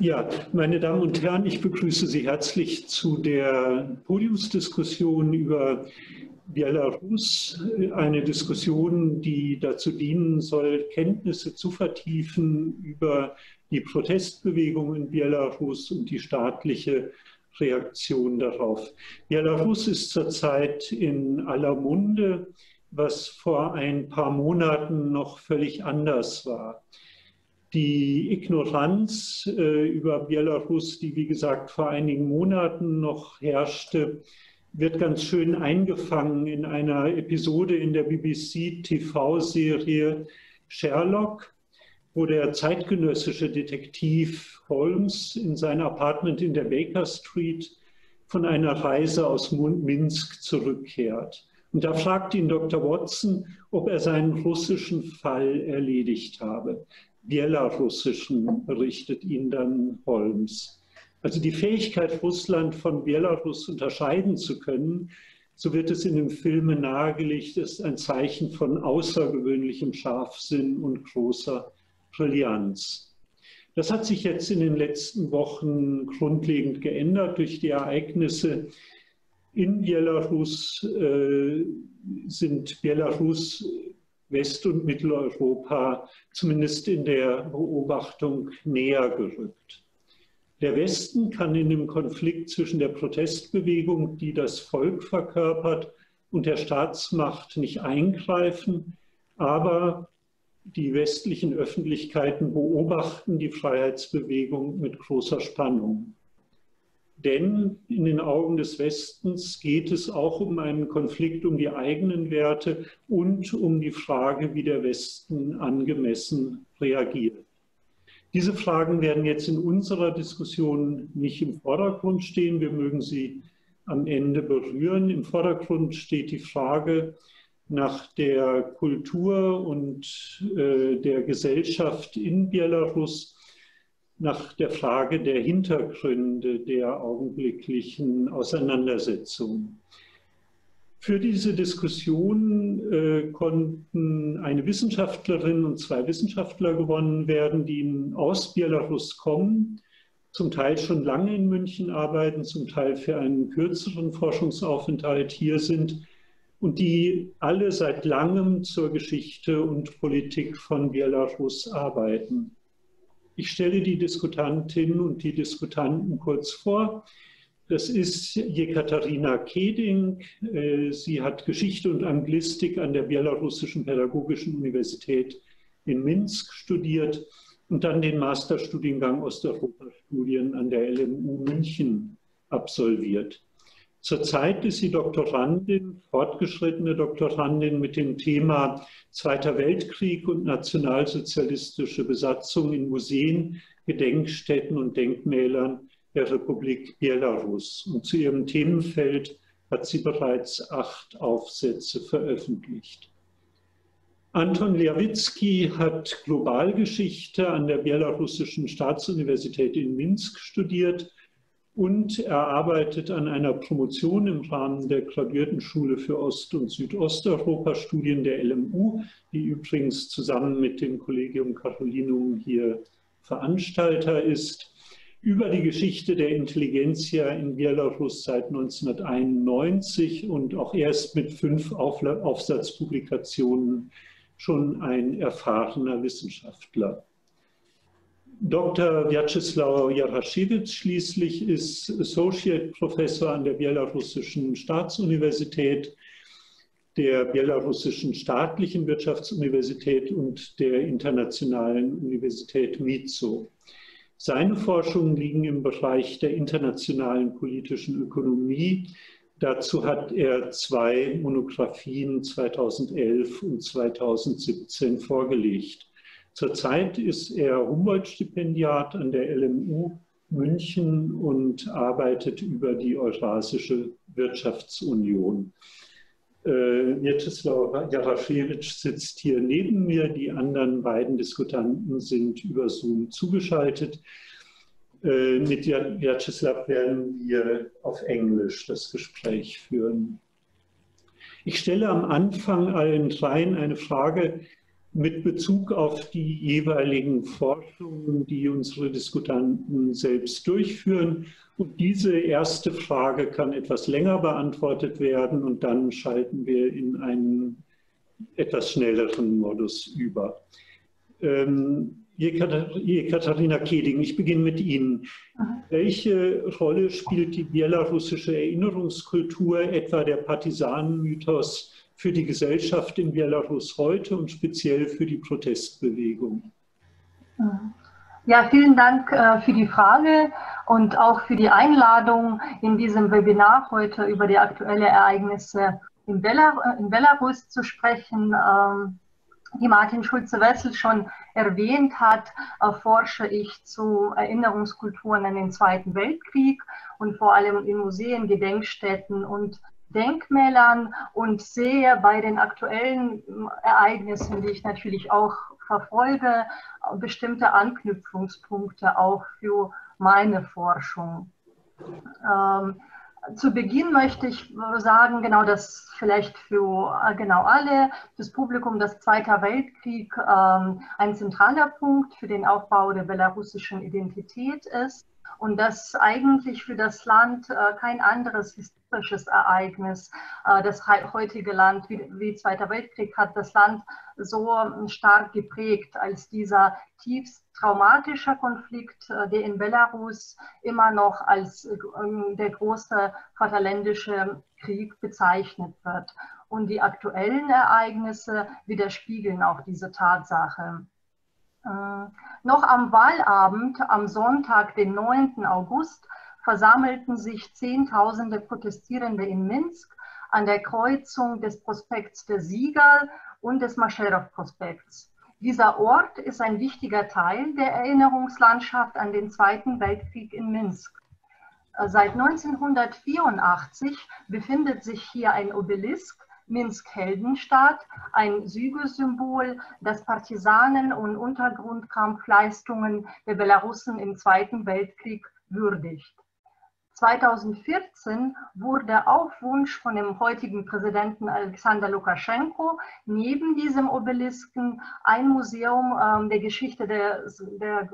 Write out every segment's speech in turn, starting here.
Ja, meine Damen und Herren, ich begrüße Sie herzlich zu der Podiumsdiskussion über Belarus. Eine Diskussion, die dazu dienen soll, Kenntnisse zu vertiefen über die Protestbewegung in Belarus und die staatliche Reaktion darauf. Belarus ist zurzeit in aller Munde, was vor ein paar Monaten noch völlig anders war. Die Ignoranz äh, über Belarus, die wie gesagt vor einigen Monaten noch herrschte, wird ganz schön eingefangen in einer Episode in der BBC TV-Serie Sherlock, wo der zeitgenössische Detektiv Holmes in sein Apartment in der Baker Street von einer Reise aus Minsk zurückkehrt. Und da fragt ihn Dr. Watson, ob er seinen russischen Fall erledigt habe. Belarussischen berichtet ihn dann Holmes. Also die Fähigkeit, Russland von Belarus unterscheiden zu können, so wird es in dem Film nahegelegt, ist ein Zeichen von außergewöhnlichem Scharfsinn und großer Brillanz. Das hat sich jetzt in den letzten Wochen grundlegend geändert durch die Ereignisse in Belarus. Äh, sind Belarus West- und Mitteleuropa zumindest in der Beobachtung näher gerückt. Der Westen kann in dem Konflikt zwischen der Protestbewegung, die das Volk verkörpert, und der Staatsmacht nicht eingreifen, aber die westlichen Öffentlichkeiten beobachten die Freiheitsbewegung mit großer Spannung. Denn in den Augen des Westens geht es auch um einen Konflikt um die eigenen Werte und um die Frage, wie der Westen angemessen reagiert. Diese Fragen werden jetzt in unserer Diskussion nicht im Vordergrund stehen. Wir mögen sie am Ende berühren. Im Vordergrund steht die Frage nach der Kultur und äh, der Gesellschaft in Belarus nach der Frage der Hintergründe der augenblicklichen Auseinandersetzung. Für diese Diskussion äh, konnten eine Wissenschaftlerin und zwei Wissenschaftler gewonnen werden, die aus Belarus kommen, zum Teil schon lange in München arbeiten, zum Teil für einen kürzeren Forschungsaufenthalt hier sind und die alle seit langem zur Geschichte und Politik von Belarus arbeiten. Ich stelle die Diskutantinnen und die Diskutanten kurz vor. Das ist Jekaterina Keding. Äh, sie hat Geschichte und Anglistik an der Belarussischen Pädagogischen Universität in Minsk studiert und dann den Masterstudiengang Osteuropa-Studien an der LMU München absolviert. Zurzeit ist sie Doktorandin, fortgeschrittene Doktorandin mit dem Thema Zweiter Weltkrieg und nationalsozialistische Besatzung in Museen, Gedenkstätten und Denkmälern der Republik Belarus. Und zu ihrem Themenfeld hat sie bereits acht Aufsätze veröffentlicht. Anton Lewitzki hat Globalgeschichte an der Belarussischen Staatsuniversität in Minsk studiert und er arbeitet an einer Promotion im Rahmen der Graduiertenschule für Ost- und Südosteuropa-Studien der LMU, die übrigens zusammen mit dem Collegium Carolinum hier Veranstalter ist, über die Geschichte der Intelligenzia in Belarus seit 1991 und auch erst mit fünf Aufsatzpublikationen schon ein erfahrener Wissenschaftler. Dr. Vyacheslaw Jaraschewitsch schließlich ist Associate Professor an der Belarussischen Staatsuniversität, der Belarussischen Staatlichen Wirtschaftsuniversität und der Internationalen Universität Mizo. Seine Forschungen liegen im Bereich der internationalen politischen Ökonomie. Dazu hat er zwei Monographien 2011 und 2017 vorgelegt. Zurzeit ist er Humboldt-Stipendiat an der LMU München und arbeitet über die Eurasische Wirtschaftsunion. Äh, Jaraschewitsch sitzt hier neben mir. Die anderen beiden Diskutanten sind über Zoom zugeschaltet. Äh, mit Vyacheslav werden wir auf Englisch das Gespräch führen. Ich stelle am Anfang allen dreien eine Frage, mit Bezug auf die jeweiligen Forschungen, die unsere Diskutanten selbst durchführen. Und diese erste Frage kann etwas länger beantwortet werden und dann schalten wir in einen etwas schnelleren Modus über. Ähm, Katharina Keding, ich beginne mit Ihnen. Welche Rolle spielt die belarussische Erinnerungskultur, etwa der Partisanenmythos, für die Gesellschaft in Belarus heute und speziell für die Protestbewegung? Ja, vielen Dank äh, für die Frage und auch für die Einladung in diesem Webinar heute über die aktuellen Ereignisse in, Belar in Belarus zu sprechen. Ähm, wie Martin Schulze-Wessel schon erwähnt hat, forsche ich zu Erinnerungskulturen an den Zweiten Weltkrieg und vor allem in Museen, Gedenkstätten und Denkmälern und sehe bei den aktuellen Ereignissen, die ich natürlich auch verfolge, bestimmte Anknüpfungspunkte auch für meine Forschung. Ähm, zu Beginn möchte ich sagen, genau das vielleicht für äh, genau alle, fürs Publikum, dass Zweiter Weltkrieg ähm, ein zentraler Punkt für den Aufbau der belarussischen Identität ist und dass eigentlich für das Land äh, kein anderes historisches Ereignis, äh, das heutige Land wie, wie Zweiter Weltkrieg hat das Land so stark geprägt als dieser tiefst traumatischer Konflikt, äh, der in Belarus immer noch als äh, der große vaterländische Krieg bezeichnet wird. Und die aktuellen Ereignisse widerspiegeln auch diese Tatsache. Äh, noch am Wahlabend, am Sonntag, den 9. August, versammelten sich Zehntausende Protestierende in Minsk an der Kreuzung des Prospekts der Sieger und des Mascherov-Prospekts. Dieser Ort ist ein wichtiger Teil der Erinnerungslandschaft an den Zweiten Weltkrieg in Minsk. Äh, seit 1984 befindet sich hier ein Obelisk, Minsk-Heldenstadt, ein Siegessymbol, das Partisanen- und Untergrundkampfleistungen der Belarussen im Zweiten Weltkrieg würdigt. 2014 wurde auf Wunsch von dem heutigen Präsidenten Alexander Lukaschenko neben diesem Obelisken ein Museum äh, der Geschichte der, der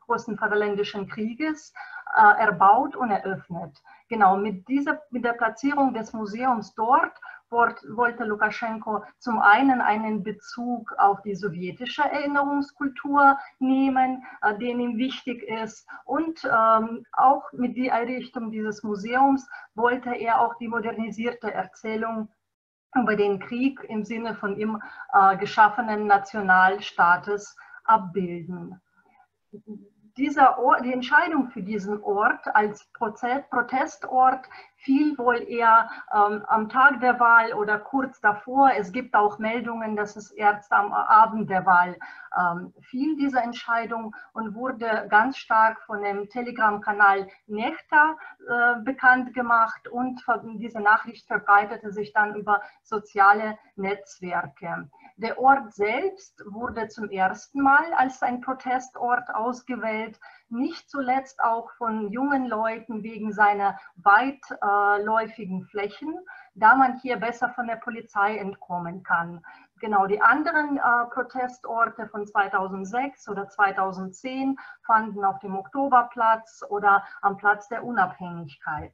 großen Vaterländischen Krieges äh, erbaut und eröffnet. Genau, mit, dieser, mit der Platzierung des Museums dort wollte Lukaschenko zum einen einen Bezug auf die sowjetische Erinnerungskultur nehmen, äh, den ihm wichtig ist. Und ähm, auch mit der Errichtung dieses Museums wollte er auch die modernisierte Erzählung über den Krieg im Sinne von ihm äh, geschaffenen Nationalstaates abbilden dieser Ort, die Entscheidung für diesen Ort als Protestort fiel wohl eher ähm, am Tag der Wahl oder kurz davor. Es gibt auch Meldungen, dass es erst am Abend der Wahl ähm, fiel, diese Entscheidung, und wurde ganz stark von dem Telegram-Kanal Nechta äh, bekannt gemacht und diese Nachricht verbreitete sich dann über soziale Netzwerke. Der Ort selbst wurde zum ersten Mal als ein Protestort ausgewählt, nicht zuletzt auch von jungen Leuten wegen seiner weitläufigen Flächen, da man hier besser von der Polizei entkommen kann. Genau, die anderen äh, Protestorte von 2006 oder 2010 fanden auf dem Oktoberplatz oder am Platz der Unabhängigkeit.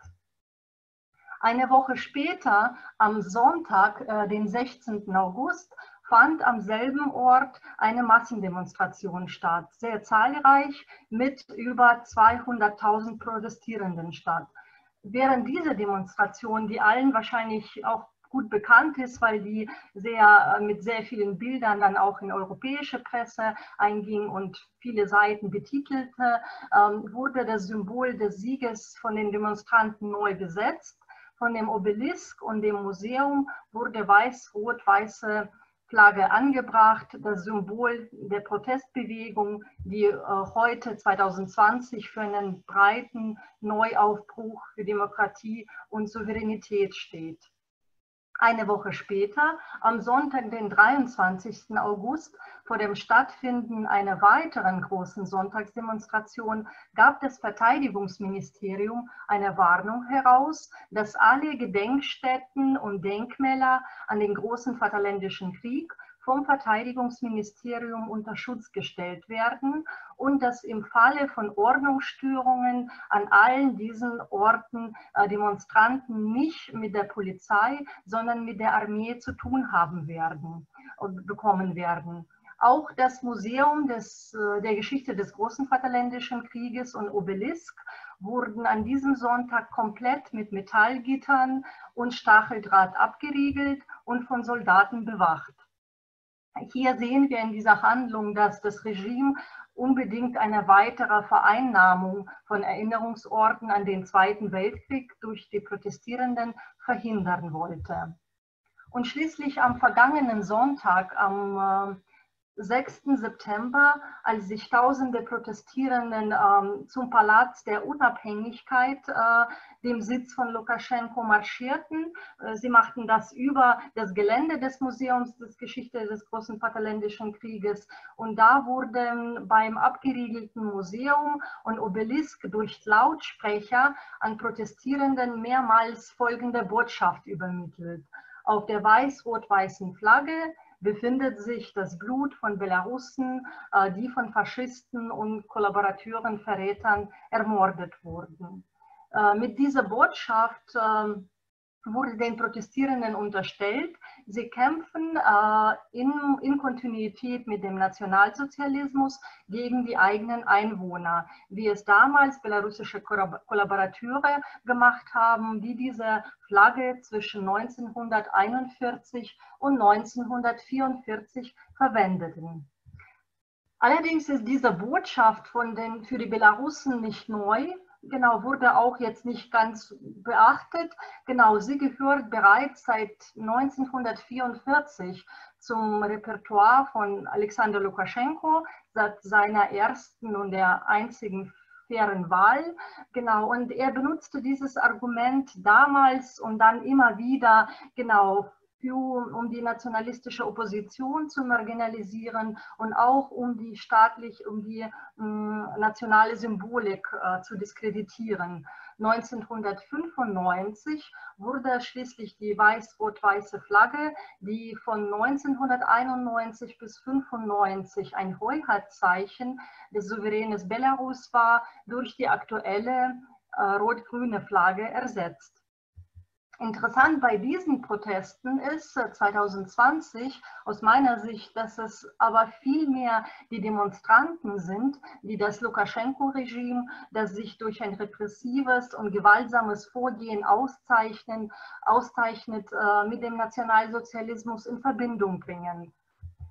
Eine Woche später, am Sonntag, äh, den 16. August, fand am selben Ort eine Massendemonstration statt, sehr zahlreich mit über 200.000 Protestierenden statt. Während dieser Demonstration, die allen wahrscheinlich auch gut bekannt ist, weil die sehr, mit sehr vielen Bildern dann auch in europäische Presse einging und viele Seiten betitelte, ähm, wurde das Symbol des Sieges von den Demonstranten neu besetzt. Von dem Obelisk und dem Museum wurde weiß-rot-weiße Flagge angebracht, das Symbol der Protestbewegung, die äh, heute 2020 für einen breiten Neuaufbruch für Demokratie und Souveränität steht. Eine Woche später, am Sonntag, den 23. August, vor dem Stattfinden einer weiteren großen Sonntagsdemonstration, gab das Verteidigungsministerium eine Warnung heraus, dass alle Gedenkstätten und Denkmäler an den großen Vaterländischen Krieg vom Verteidigungsministerium unter Schutz gestellt werden und dass im Falle von Ordnungsstörungen an allen diesen Orten äh, Demonstranten nicht mit der Polizei, sondern mit der Armee zu tun haben werden und bekommen werden. Auch das Museum des, äh, der Geschichte des Großen Vaterländischen Krieges und Obelisk wurden an diesem Sonntag komplett mit Metallgittern und Stacheldraht abgeriegelt und von Soldaten bewacht. Hier sehen wir in dieser Handlung, dass das Regime unbedingt eine weitere Vereinnahmung von Erinnerungsorten an den Zweiten Weltkrieg durch die Protestierenden verhindern wollte. Und schließlich am vergangenen Sonntag, am äh, 6. September, als sich tausende Protestierenden ähm, zum Palast der Unabhängigkeit, äh, dem Sitz von Lukaschenko, marschierten. Äh, sie machten das über das Gelände des Museums des Geschichte des Großen Vaterländischen Krieges. Und da wurde beim abgeriegelten Museum und Obelisk durch Lautsprecher an Protestierenden mehrmals folgende Botschaft übermittelt. Auf der weiß-rot-weißen Flagge befindet sich das Blut von Belarussen, äh, die von Faschisten und Kollaborateuren, Verrätern ermordet wurden. Äh, mit dieser Botschaft ähm, wurde den Protestierenden unterstellt, sie kämpfen äh, in, in, Kontinuität mit dem Nationalsozialismus gegen die eigenen Einwohner, wie es damals belarussische Kollaborateure gemacht haben, die diese Flagge zwischen 1941 und 1944 verwendeten. Allerdings ist diese Botschaft von den, für die Belarussen nicht neu, genau, wurde auch jetzt nicht ganz beachtet. Genau, sie gehört bereits seit 1944 zum Repertoire von Alexander Lukaschenko, seit seiner ersten und der einzigen fairen Wahl. Genau, und er benutzte dieses Argument damals und dann immer wieder, genau, für, um die nationalistische Opposition zu marginalisieren und auch um die staatlich, um die mh, nationale Symbolik äh, zu diskreditieren. 1995 wurde schließlich die weiß-rot-weiße Flagge, die von 1991 bis 1995 ein Hoheitszeichen des souveränen Belarus war, durch die aktuelle äh, rot-grüne Flagge ersetzt. Interessant bei diesen Protesten ist 2020 äh, aus meiner Sicht, dass es aber vielmehr die Demonstranten sind, die das Lukaschenko-Regime, das sich durch ein repressives und gewaltsames Vorgehen auszeichnen, auszeichnet, äh, mit dem Nationalsozialismus in Verbindung bringen.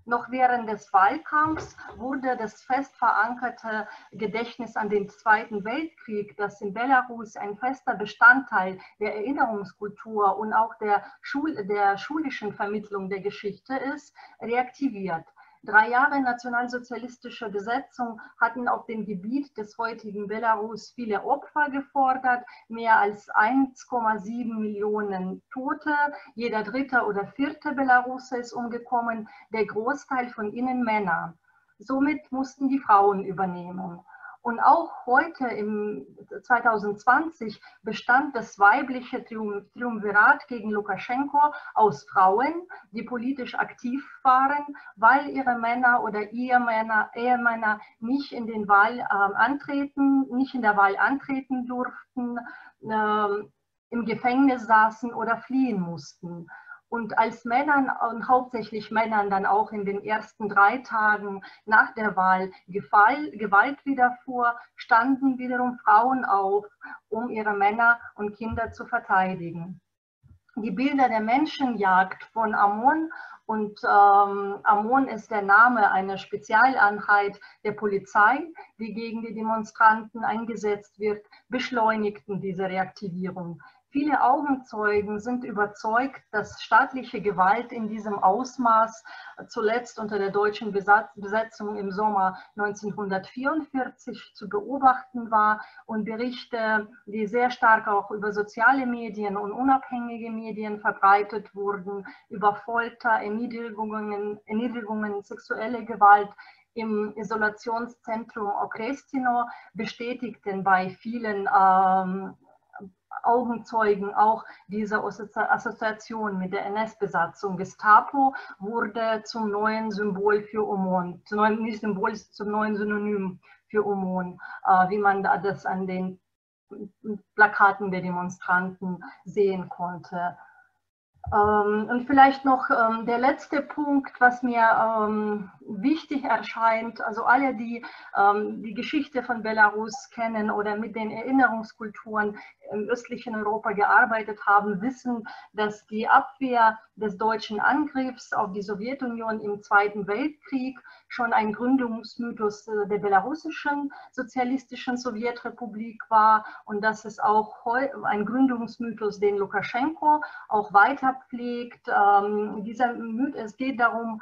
Noch während des Wahlkampfs wurde das fest verankerte Gedächtnis an den Zweiten Weltkrieg, das in Belarus ein fester Bestandteil der Erinnerungskultur und auch der, Schul der schulischen Vermittlung der Geschichte ist, reaktiviert. Drei Jahre nationalsozialistische Besetzung hatten auf dem Gebiet des heutigen Belarus viele Opfer gefordert, mehr als 1,7 Millionen Tote. Jeder dritte oder vierte Belaruser ist umgekommen, der Großteil von ihnen Männer. Somit mussten die Frauen übernehmen. Und auch heute im 2020 bestand das weibliche Triumvirat gegen Lukaschenko aus Frauen, die politisch aktiv waren, weil ihre Männer oder Ehemänner, Ehemänner nicht in den Wahl äh, antreten, nicht in der Wahl antreten durften, äh, im Gefängnis saßen oder fliehen mussten. Und als Männern und hauptsächlich Männern dann auch in den ersten drei Tagen nach der Wahl Gewalt widerfuhr, standen wiederum Frauen auf, um ihre Männer und Kinder zu verteidigen. Die Bilder der Menschenjagd von Amon und ähm, Amon ist der Name einer Spezialeinheit der Polizei, die gegen die Demonstranten eingesetzt wird, beschleunigten diese Reaktivierung. Viele Augenzeugen sind überzeugt, dass staatliche Gewalt in diesem Ausmaß zuletzt unter der deutschen Besetzung im Sommer 1944 zu beobachten war und Berichte, die sehr stark auch über soziale Medien und unabhängige Medien verbreitet wurden, über Folter, Erniedrigungen, Erniedrigungen sexuelle Gewalt, im Isolationszentrum Okrestino bestätigten bei vielen ähm, Augenzeugen auch diese Assoziation mit der NS-Besatzung. Gestapo wurde zum neuen Symbol für Omon, zum neuen, nicht Symbol, zum neuen Synonym für Omon, äh, wie man das an den Plakaten der Demonstranten sehen konnte. Ähm, und vielleicht noch ähm, der letzte Punkt, was mir ähm, wichtig erscheint. Also alle, die die Geschichte von Belarus kennen oder mit den Erinnerungskulturen im östlichen Europa gearbeitet haben, wissen, dass die Abwehr des deutschen Angriffs auf die Sowjetunion im Zweiten Weltkrieg schon ein Gründungsmythos äh, der belarussischen sozialistischen Sowjetrepublik war und dass es auch ein Gründungsmythos, den Lukaschenko auch weiter pflegt. Ähm, dieser Mythos, es geht darum,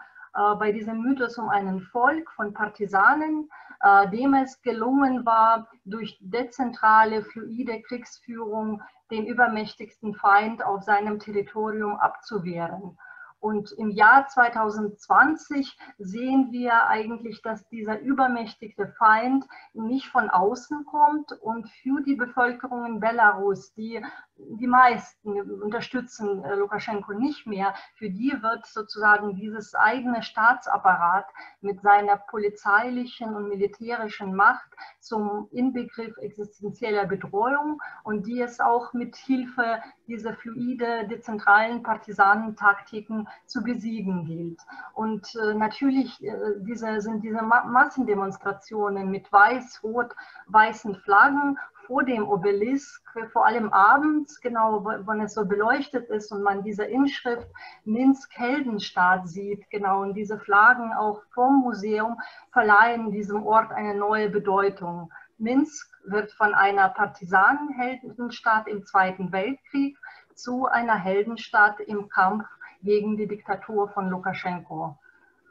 bei diesem Mythos um einen Volk von Partisanen, äh, dem es gelungen war, durch dezentrale, fluide Kriegsführung den übermächtigsten Feind auf seinem Territorium abzuwehren. Und im Jahr 2020 sehen wir eigentlich, dass dieser übermächtige Feind nicht von außen kommt und für die Bevölkerung in Belarus, die die meisten unterstützen äh, Lukaschenko nicht mehr. Für die wird sozusagen dieses eigene Staatsapparat mit seiner polizeilichen und militärischen Macht zum Inbegriff existenzieller Bedrohung und die es auch mit Hilfe dieser fluide, dezentralen Partisanentaktiken zu besiegen gilt. Und äh, natürlich äh, diese, sind diese Massendemonstrationen mit weiß-rot-weißen Flaggen vor dem Obelisk, vor allem abends, genau, wenn es so beleuchtet ist und man diese Inschrift Minsk Heldenstaat sieht, genau, und diese Flaggen auch vom Museum verleihen diesem Ort eine neue Bedeutung. Minsk wird von einer Partisanenheldenstadt im Zweiten Weltkrieg zu einer Heldenstadt im Kampf gegen die Diktatur von Lukaschenko.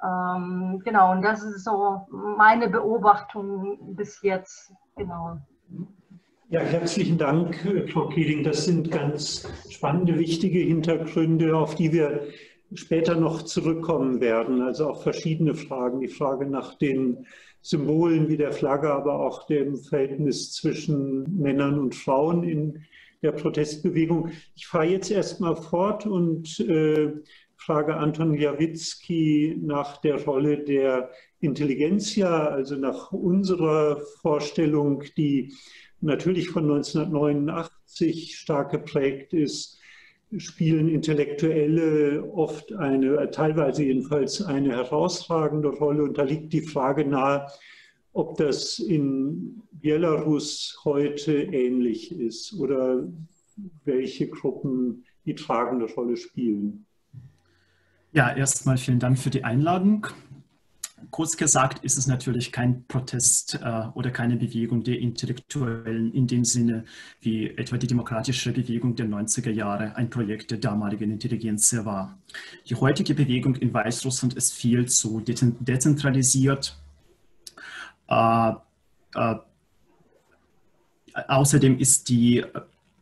Ähm, genau, und das ist so meine Beobachtung bis jetzt. Genau. Ja, herzlichen Dank, Frau Keeling. Das sind ganz spannende, wichtige Hintergründe, auf die wir später noch zurückkommen werden. Also auch verschiedene Fragen. Die Frage nach den Symbolen wie der Flagge, aber auch dem Verhältnis zwischen Männern und Frauen in der Protestbewegung. Ich fahre jetzt erstmal fort und äh, frage Anton Jawitzki nach der Rolle der Intelligenzia, also nach unserer Vorstellung, die natürlich von 1989 stark geprägt ist, spielen Intellektuelle oft eine, teilweise jedenfalls eine herausragende Rolle. Und da liegt die Frage nahe, ob das in Belarus heute ähnlich ist oder welche Gruppen die tragende Rolle spielen. Ja, erstmal vielen Dank für die Einladung. Kurz gesagt ist es natürlich kein Protest äh, oder keine Bewegung der Intellektuellen in dem Sinne wie etwa die demokratische Bewegung der 90er Jahre ein Projekt der damaligen Intelligenz war. Die heutige Bewegung in Weißrussland ist viel zu dezentralisiert. Äh, äh, außerdem ist die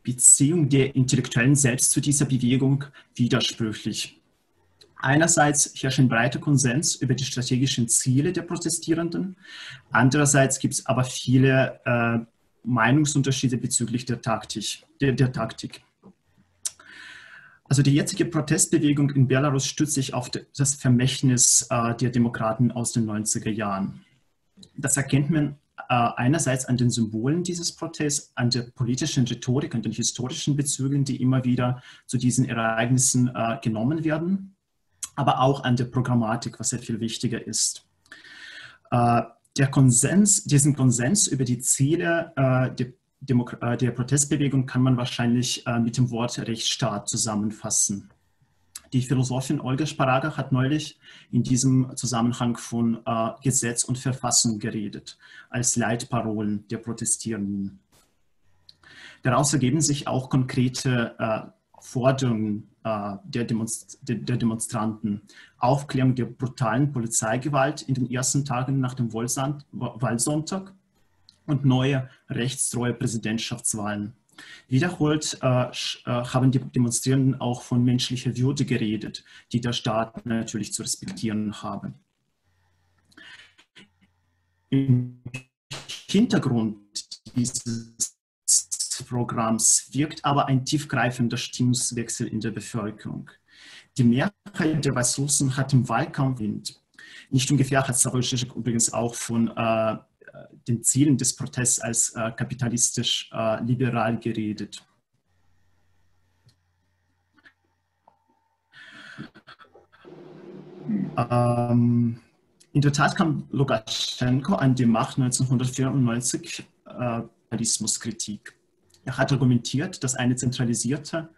Beziehung der Intellektuellen selbst zu dieser Bewegung widersprüchlich. Einerseits herrscht ein breiter Konsens über die strategischen Ziele der Protestierenden. Andererseits gibt es aber viele äh, Meinungsunterschiede bezüglich der Taktik, der, der Taktik. Also die jetzige Protestbewegung in Belarus stützt sich auf das Vermächtnis äh, der Demokraten aus den 90er Jahren. Das erkennt man äh, einerseits an den Symbolen dieses Protests, an der politischen Rhetorik, an den historischen Bezügen, die immer wieder zu diesen Ereignissen äh, genommen werden aber auch an der Programmatik, was sehr viel wichtiger ist. Äh, der Konsens, diesen Konsens über die Ziele äh, der, Demok äh, der Protestbewegung kann man wahrscheinlich mit dem Wort Rechtsstaat zusammenfassen. Die Philosophin Olga Sparaga hat neulich in diesem Zusammenhang von Gesetz und Verfassung geredet, als Leitparolen der Protestierenden. Daraus ergeben sich auch konkrete Forderungen der, Demonst der, Demonstranten, Aufklärung der brutalen Polizeigewalt in den ersten Tagen nach dem Wahlsonntag und neue rechtstreue Präsidentschaftswahlen. Wiederholt äh, äh, haben die Demonstrierenden auch von menschlicher Würde geredet, die der Staat natürlich zu respektieren habe. Im Hintergrund dieses Wahlprogramms wirkt aber ein tiefgreifender Stimmungswechsel in der Bevölkerung. Die Mehrheit der Weißrussen hat im Wahlkampf, nicht ungefähr hat Slavoj übrigens auch von äh, den Zielen des Protests als äh, kapitalistisch-liberal äh, geredet. Ähm, in der Tat kam Lukaschenko an die Macht 1994 äh, Kapitalismuskritik. Er hat argumentiert, dass eine zentralisierte,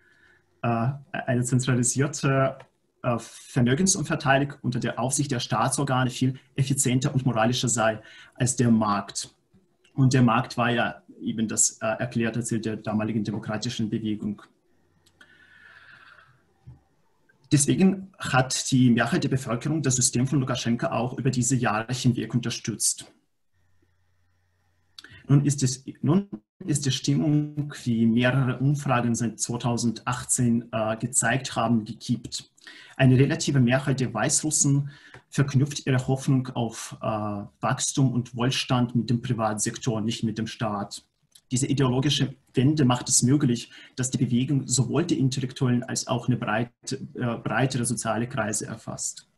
äh, eine zentralisierte äh, Vermögensumverteilung unter der Aufsicht der Staatsorgane viel effizienter und moralischer sei als der Markt. Und der Markt war ja eben das äh, erklärte Ziel der damaligen demokratischen Bewegung. Deswegen hat die Mehrheit der Bevölkerung das System von Lukaschenka auch über diese Jahre hinweg unterstützt. Nun ist, es, nun ist die Stimmung, wie mehrere Umfragen seit 2018 äh, gezeigt haben, gekippt. Eine relative Mehrheit der Weißrussen verknüpft ihre Hoffnung auf äh, Wachstum und Wohlstand mit dem Privatsektor, nicht mit dem Staat. Diese ideologische Wende macht es möglich, dass die Bewegung sowohl die Intellektuellen als auch eine breite, äh, breitere soziale Kreise erfasst.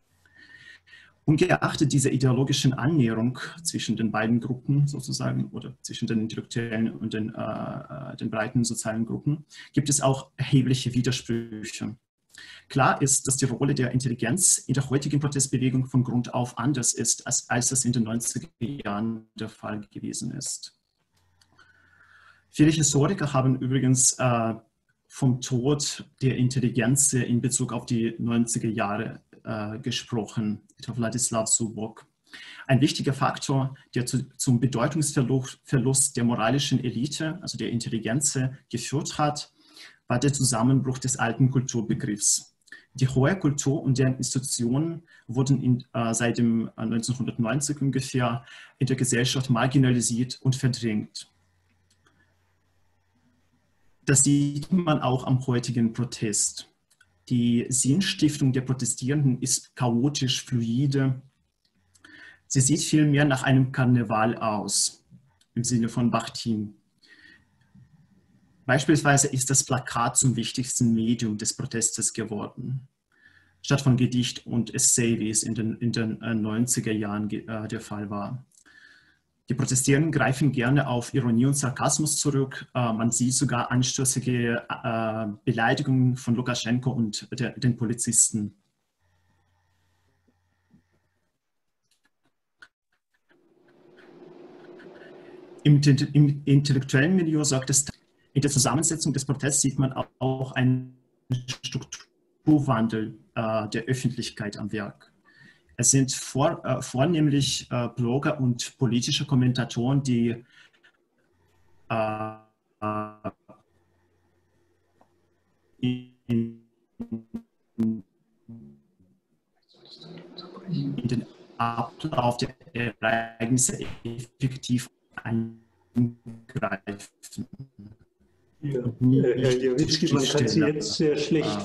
Ungeachtet dieser ideologischen Annäherung zwischen den beiden Gruppen sozusagen oder zwischen den Intellektuellen und den, äh, äh den breiten sozialen Gruppen gibt es auch erhebliche Widersprüche. Klar ist, dass die Rolle der Intelligenz in der heutigen Protestbewegung von Grund auf anders ist, als, als es in den 90er Jahren der Fall gewesen ist. Viele Historiker haben übrigens äh, vom Tod der Intelligenz in Bezug auf die 90er Jahre äh, gesprochen, etwa Wladislav Subok. Ein wichtiger Faktor, der zu, zum Bedeutungsverlust der moralischen Elite, also der Intelligenz, geführt hat, war der Zusammenbruch des alten Kulturbegriffs. Die hohe Kultur und deren Institutionen wurden in, äh, seit dem 1990 äh, ungefähr in der Gesellschaft marginalisiert und verdrängt. Das sieht man auch am heutigen Protest. Die Sinnstiftung der Protestierenden ist chaotisch, fluide. Sie sieht vielmehr nach einem Karneval aus, im Sinne von Bachtin. Beispielsweise ist das Plakat zum wichtigsten Medium des Protestes geworden, statt von Gedicht und Essay, wie es in den, in den 90er äh, Jahren äh, der Fall war. Die Protestierenden greifen gerne auf Ironie und Sarkasmus zurück. Äh, man sieht sogar anstößige Beleidigungen von Lukaschenko und der, den Polizisten. Im, Im intellektuellen Milieu sorgt es in der Zusammensetzung des Protests sieht man auch einen Strukturwandel äh, der Öffentlichkeit am Werk. Es sind vor, äh, vornehmlich äh, Blogger und politische Kommentatoren, die äh, in, in den Ablauf der Ereignisse effektiv eingreifen. Ja, äh, Herr Jawitzki, man kann Sie jetzt sehr schlecht ah,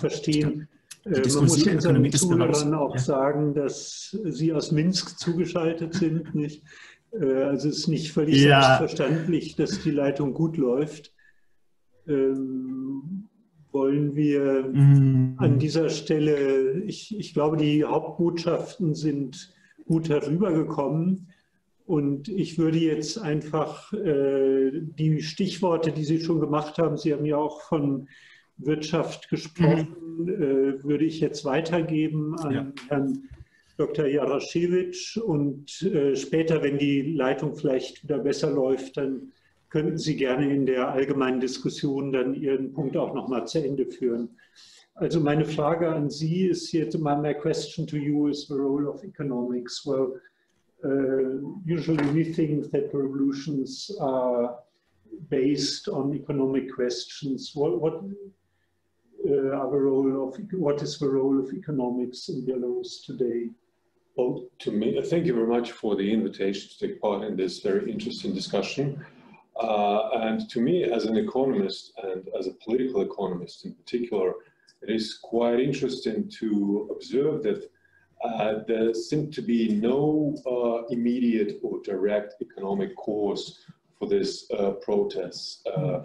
Äh, man muss unseren Zuhörern auch sagen, dass Sie aus Minsk zugeschaltet sind. Nicht? Äh, also es ist nicht völlig ja. selbstverständlich, dass die Leitung gut läuft. Ähm, wollen wir mhm. an dieser Stelle, ich, ich glaube, die Hauptbotschaften sind gut herübergekommen. Und ich würde jetzt einfach äh, die Stichworte, die Sie schon gemacht haben, Sie haben ja auch von Wirtschaft gesprochen, mhm. würde ich jetzt weitergeben an ja. Herrn Dr. Jaraschewitsch. Und äh, später, wenn die Leitung vielleicht wieder besser läuft, dann könnten Sie gerne in der allgemeinen Diskussion dann Ihren Punkt auch nochmal zu Ende führen. Also meine Frage an Sie ist jetzt, my, my question to you is the role of economics. Well, Uh, usually we think that revolutions are based on economic questions. What, what are the role of what is the role of economics in Belarus today? Well, to me, uh, thank you very much for the invitation to take part in this very interesting discussion. Uh, and to me, as an economist and as a political economist in particular, it is quite interesting to observe that uh, there seemed to be no uh, immediate or direct economic cause for this uh, protest. Uh,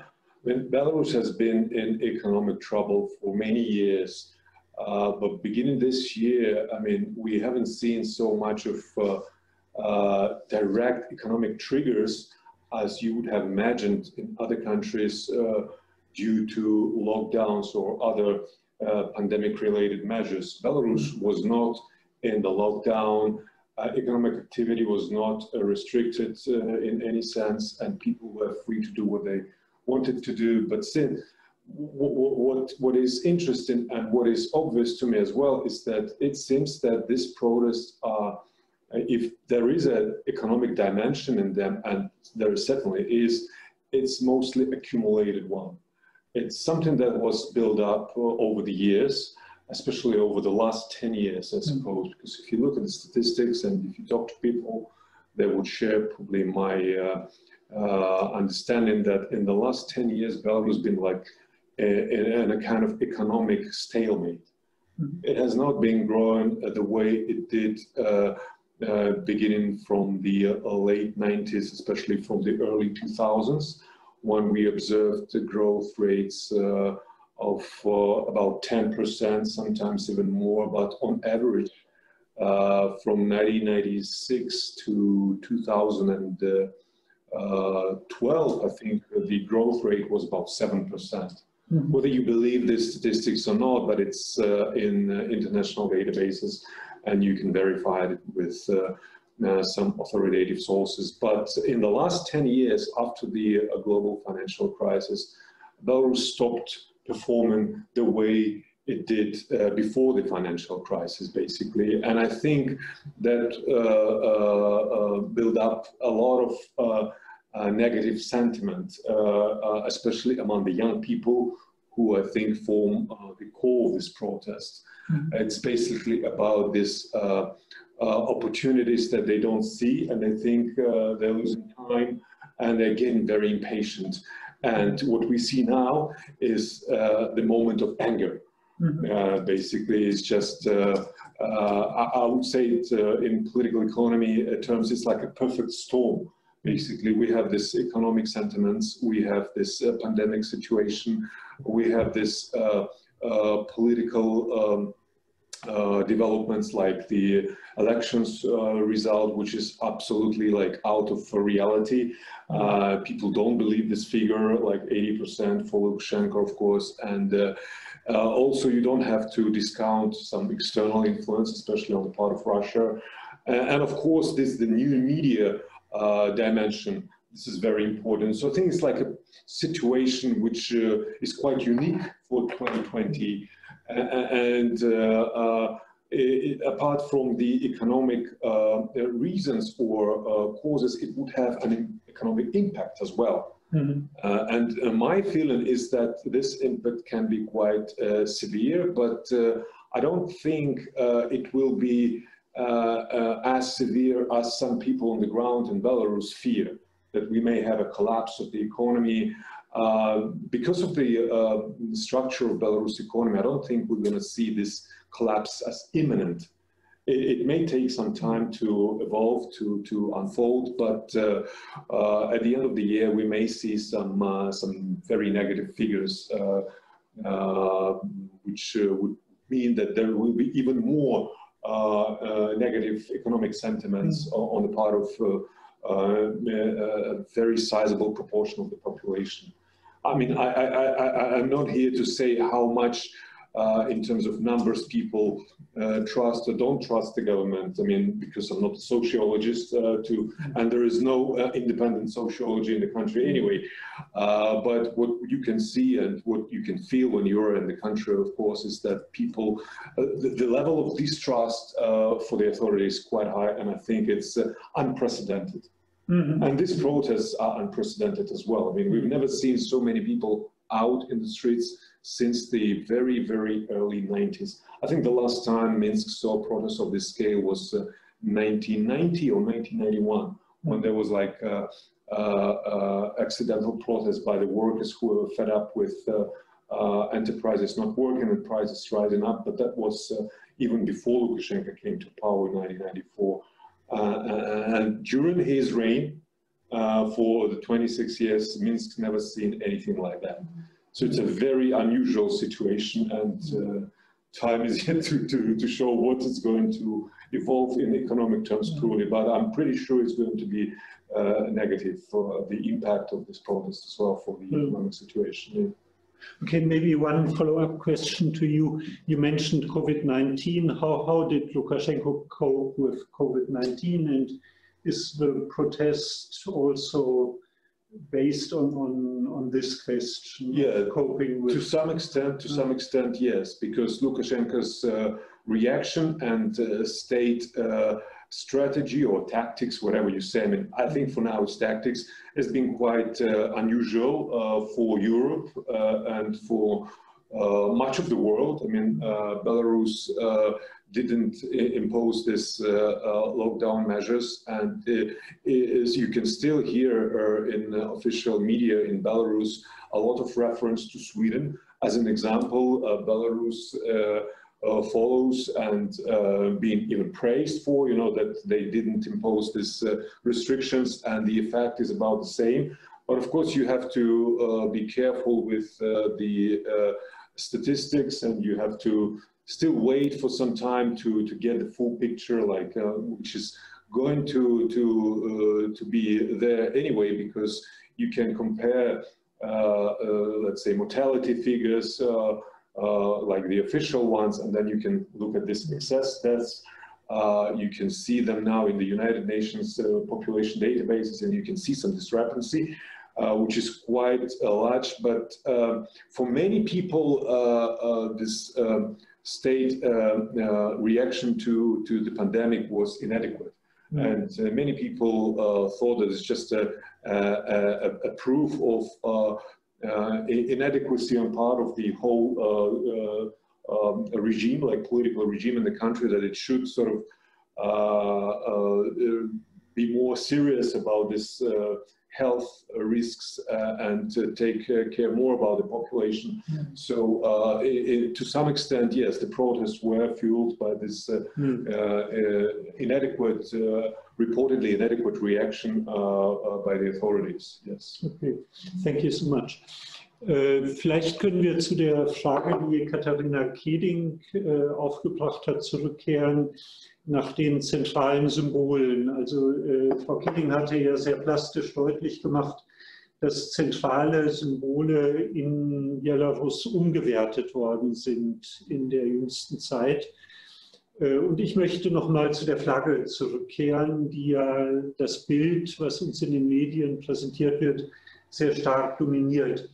Belarus has been in economic trouble for many years, uh, but beginning this year, I mean, we haven't seen so much of uh, uh, direct economic triggers as you would have imagined in other countries uh, due to lockdowns or other uh, pandemic-related measures. Belarus was not in the lockdown. Uh, economic activity was not restricted in any sense, and people were free to do what they wanted to do. But since what, what is interesting and what is obvious to me as well is that it seems that these protests are, if there is an economic dimension in them, and there certainly is, it's mostly accumulated one. It's something that was built up over the years, especially over the last 10 years, I suppose, because if you look at the statistics and if you talk to people, they would share probably my uh, uh, understanding that in the last 10 years, Belarus has been like in a kind of economic stalemate. Mm-hmm. It has not been growing the way it did uh, uh, beginning from the uh, late 90s, especially from the early 2000s, when we observed the growth rates uh, of uh, about 10%, sometimes even more, but on average, uh, from 1996 to 2012, I think the growth rate was about 7%. Mm-hmm. Whether you believe these statistics or not, but it's uh, in uh, international databases and you can verify it with uh, uh some authoritative sources. But in the last 10 years after the uh, global financial crisis, Belarus stopped performing the way it did uh, before the financial crisis, basically. And I think that built up a lot of uh, negative sentiment, uh, uh, especially among the young people who I think form the core of this protest. Mm-hmm. It's basically about this opportunities that they don't see and they think they're losing time and they're getting very impatient. And what we see now is uh, the moment of anger. Mm-hmm. Uh, basically, it's just, uh, I, I, would say it in political economy terms, it's like a perfect storm basically we have this economic sentiments, we have this uh, pandemic situation, we have this uh, uh, political um, uh, developments like the elections uh, result, which is absolutely like out of reality. Uh, people don't believe this figure, like 80% for Lukashenko, of course, and also you don't have to discount some external influence, especially on the part of Russia. and of course, this the new media uh, dimension. This is very important. So I think it's like a situation which uh, is quite unique for 2020. And uh, uh, it, apart from the economic uh, reasons or causes, it would have an economic impact as well. Mm-hmm. Uh, and uh, my feeling is that this impact can be quite uh, severe, but I don't think it will be uh, uh, as severe as some people on the ground in Belarus fear, that we may have a collapse of the economy. Uh, because of the structure of Belarus economy, I don't think we're going to see this collapse as imminent it, may take some time to evolve, to, to unfold, but uh, uh, at the end of the year, we may see some, uh, some very negative figures, which would mean that there will be even more negative economic sentiments mm. on the part of uh, a very sizable proportion of the population. I mean, I, I, I, I'm not here to say how much uh, in terms of numbers people uh, trust or don't trust the government. I mean, because I'm not a sociologist uh, to, and there is no uh, independent sociology in the country anyway. Uh, but what you can see and what you can feel when you're in the country, of course, is that people, uh, the, the, level of distrust for the authorities is quite high, and I think it's unprecedented. Mm -hmm. And these protests are unprecedented as well. I mean, we've never seen so many people out in the streets since the very, very early 90s. I think the last time Minsk saw protests of this scale was uh, 1990 or 1991, when there was like uh, uh, uh, accidental protests by the workers who were fed up with uh, uh, enterprises not working and prices rising up. But that was even before Lukashenko came to power in 1994. and during his reign, for the 26 years, Minsk never seen anything like that. So it's a very unusual situation and uh, time is yet to, to, to show what is going to evolve in economic terms truly, but I'm pretty sure it's going to be uh, negative for the impact of this protest as well for the mm. economic situation. Okay, maybe one follow-up question to you. You mentioned COVID-19. How, how did Lukashenko cope with COVID-19 and is the protest also based on, on, on this question? Yeah, coping with... To some extent, to some extent, yes, because Lukashenko's uh, reaction and uh, state uh, strategy or tactics, whatever you say. I mean, I think for now it's tactics has been quite uh, unusual uh, for Europe uh, and for uh, much of the world. I mean, uh, Belarus uh, didn't impose this lockdown measures, and as you can still hear in official media in Belarus, a lot of reference to Sweden. As an example, Belarus uh, follows and uh, being even praised for, you know, that they didn't impose these uh, restrictions and the effect is about the same. But of course, you have to uh, be careful with uh, the uh, statistics and you have to still wait for some time to, to get the full picture, like which is going to, to, to be there anyway, because you can compare, let's say, mortality figures, uh, like the official ones, and then you can look at this excess deaths. Uh, you can see them now in the United Nations uh, population databases, and you can see some discrepancy, uh, which is quite large. But uh, for many people, uh, this state reaction to, to the pandemic was inadequate. Mm. And many people thought that it's just a, a, a proof of uh, inadequacy on part of the whole uh, uh, um, regime, like political regime in the country, that it should sort of be more serious about this health risks uh, and to take uh, care more about the population. Mm. So uh, it, to some extent, yes, the protests were fueled by this mm. inadequate, reportedly inadequate reaction by the authorities. Yes. Okay, thank you so much. Äh, vielleicht können wir zu der Frage, die Katharina Keding äh, aufgebracht hat, zurückkehren nach den zentralen Symbolen. Also äh, Frau Keding hatte ja sehr plastisch deutlich gemacht, dass zentrale Symbole in Belarus umgewertet worden sind in der jüngsten Zeit. Und ich möchte noch mal zu der Flagge zurückkehren, die ja das Bild, was uns in den Medien präsentiert wird, sehr stark dominiert.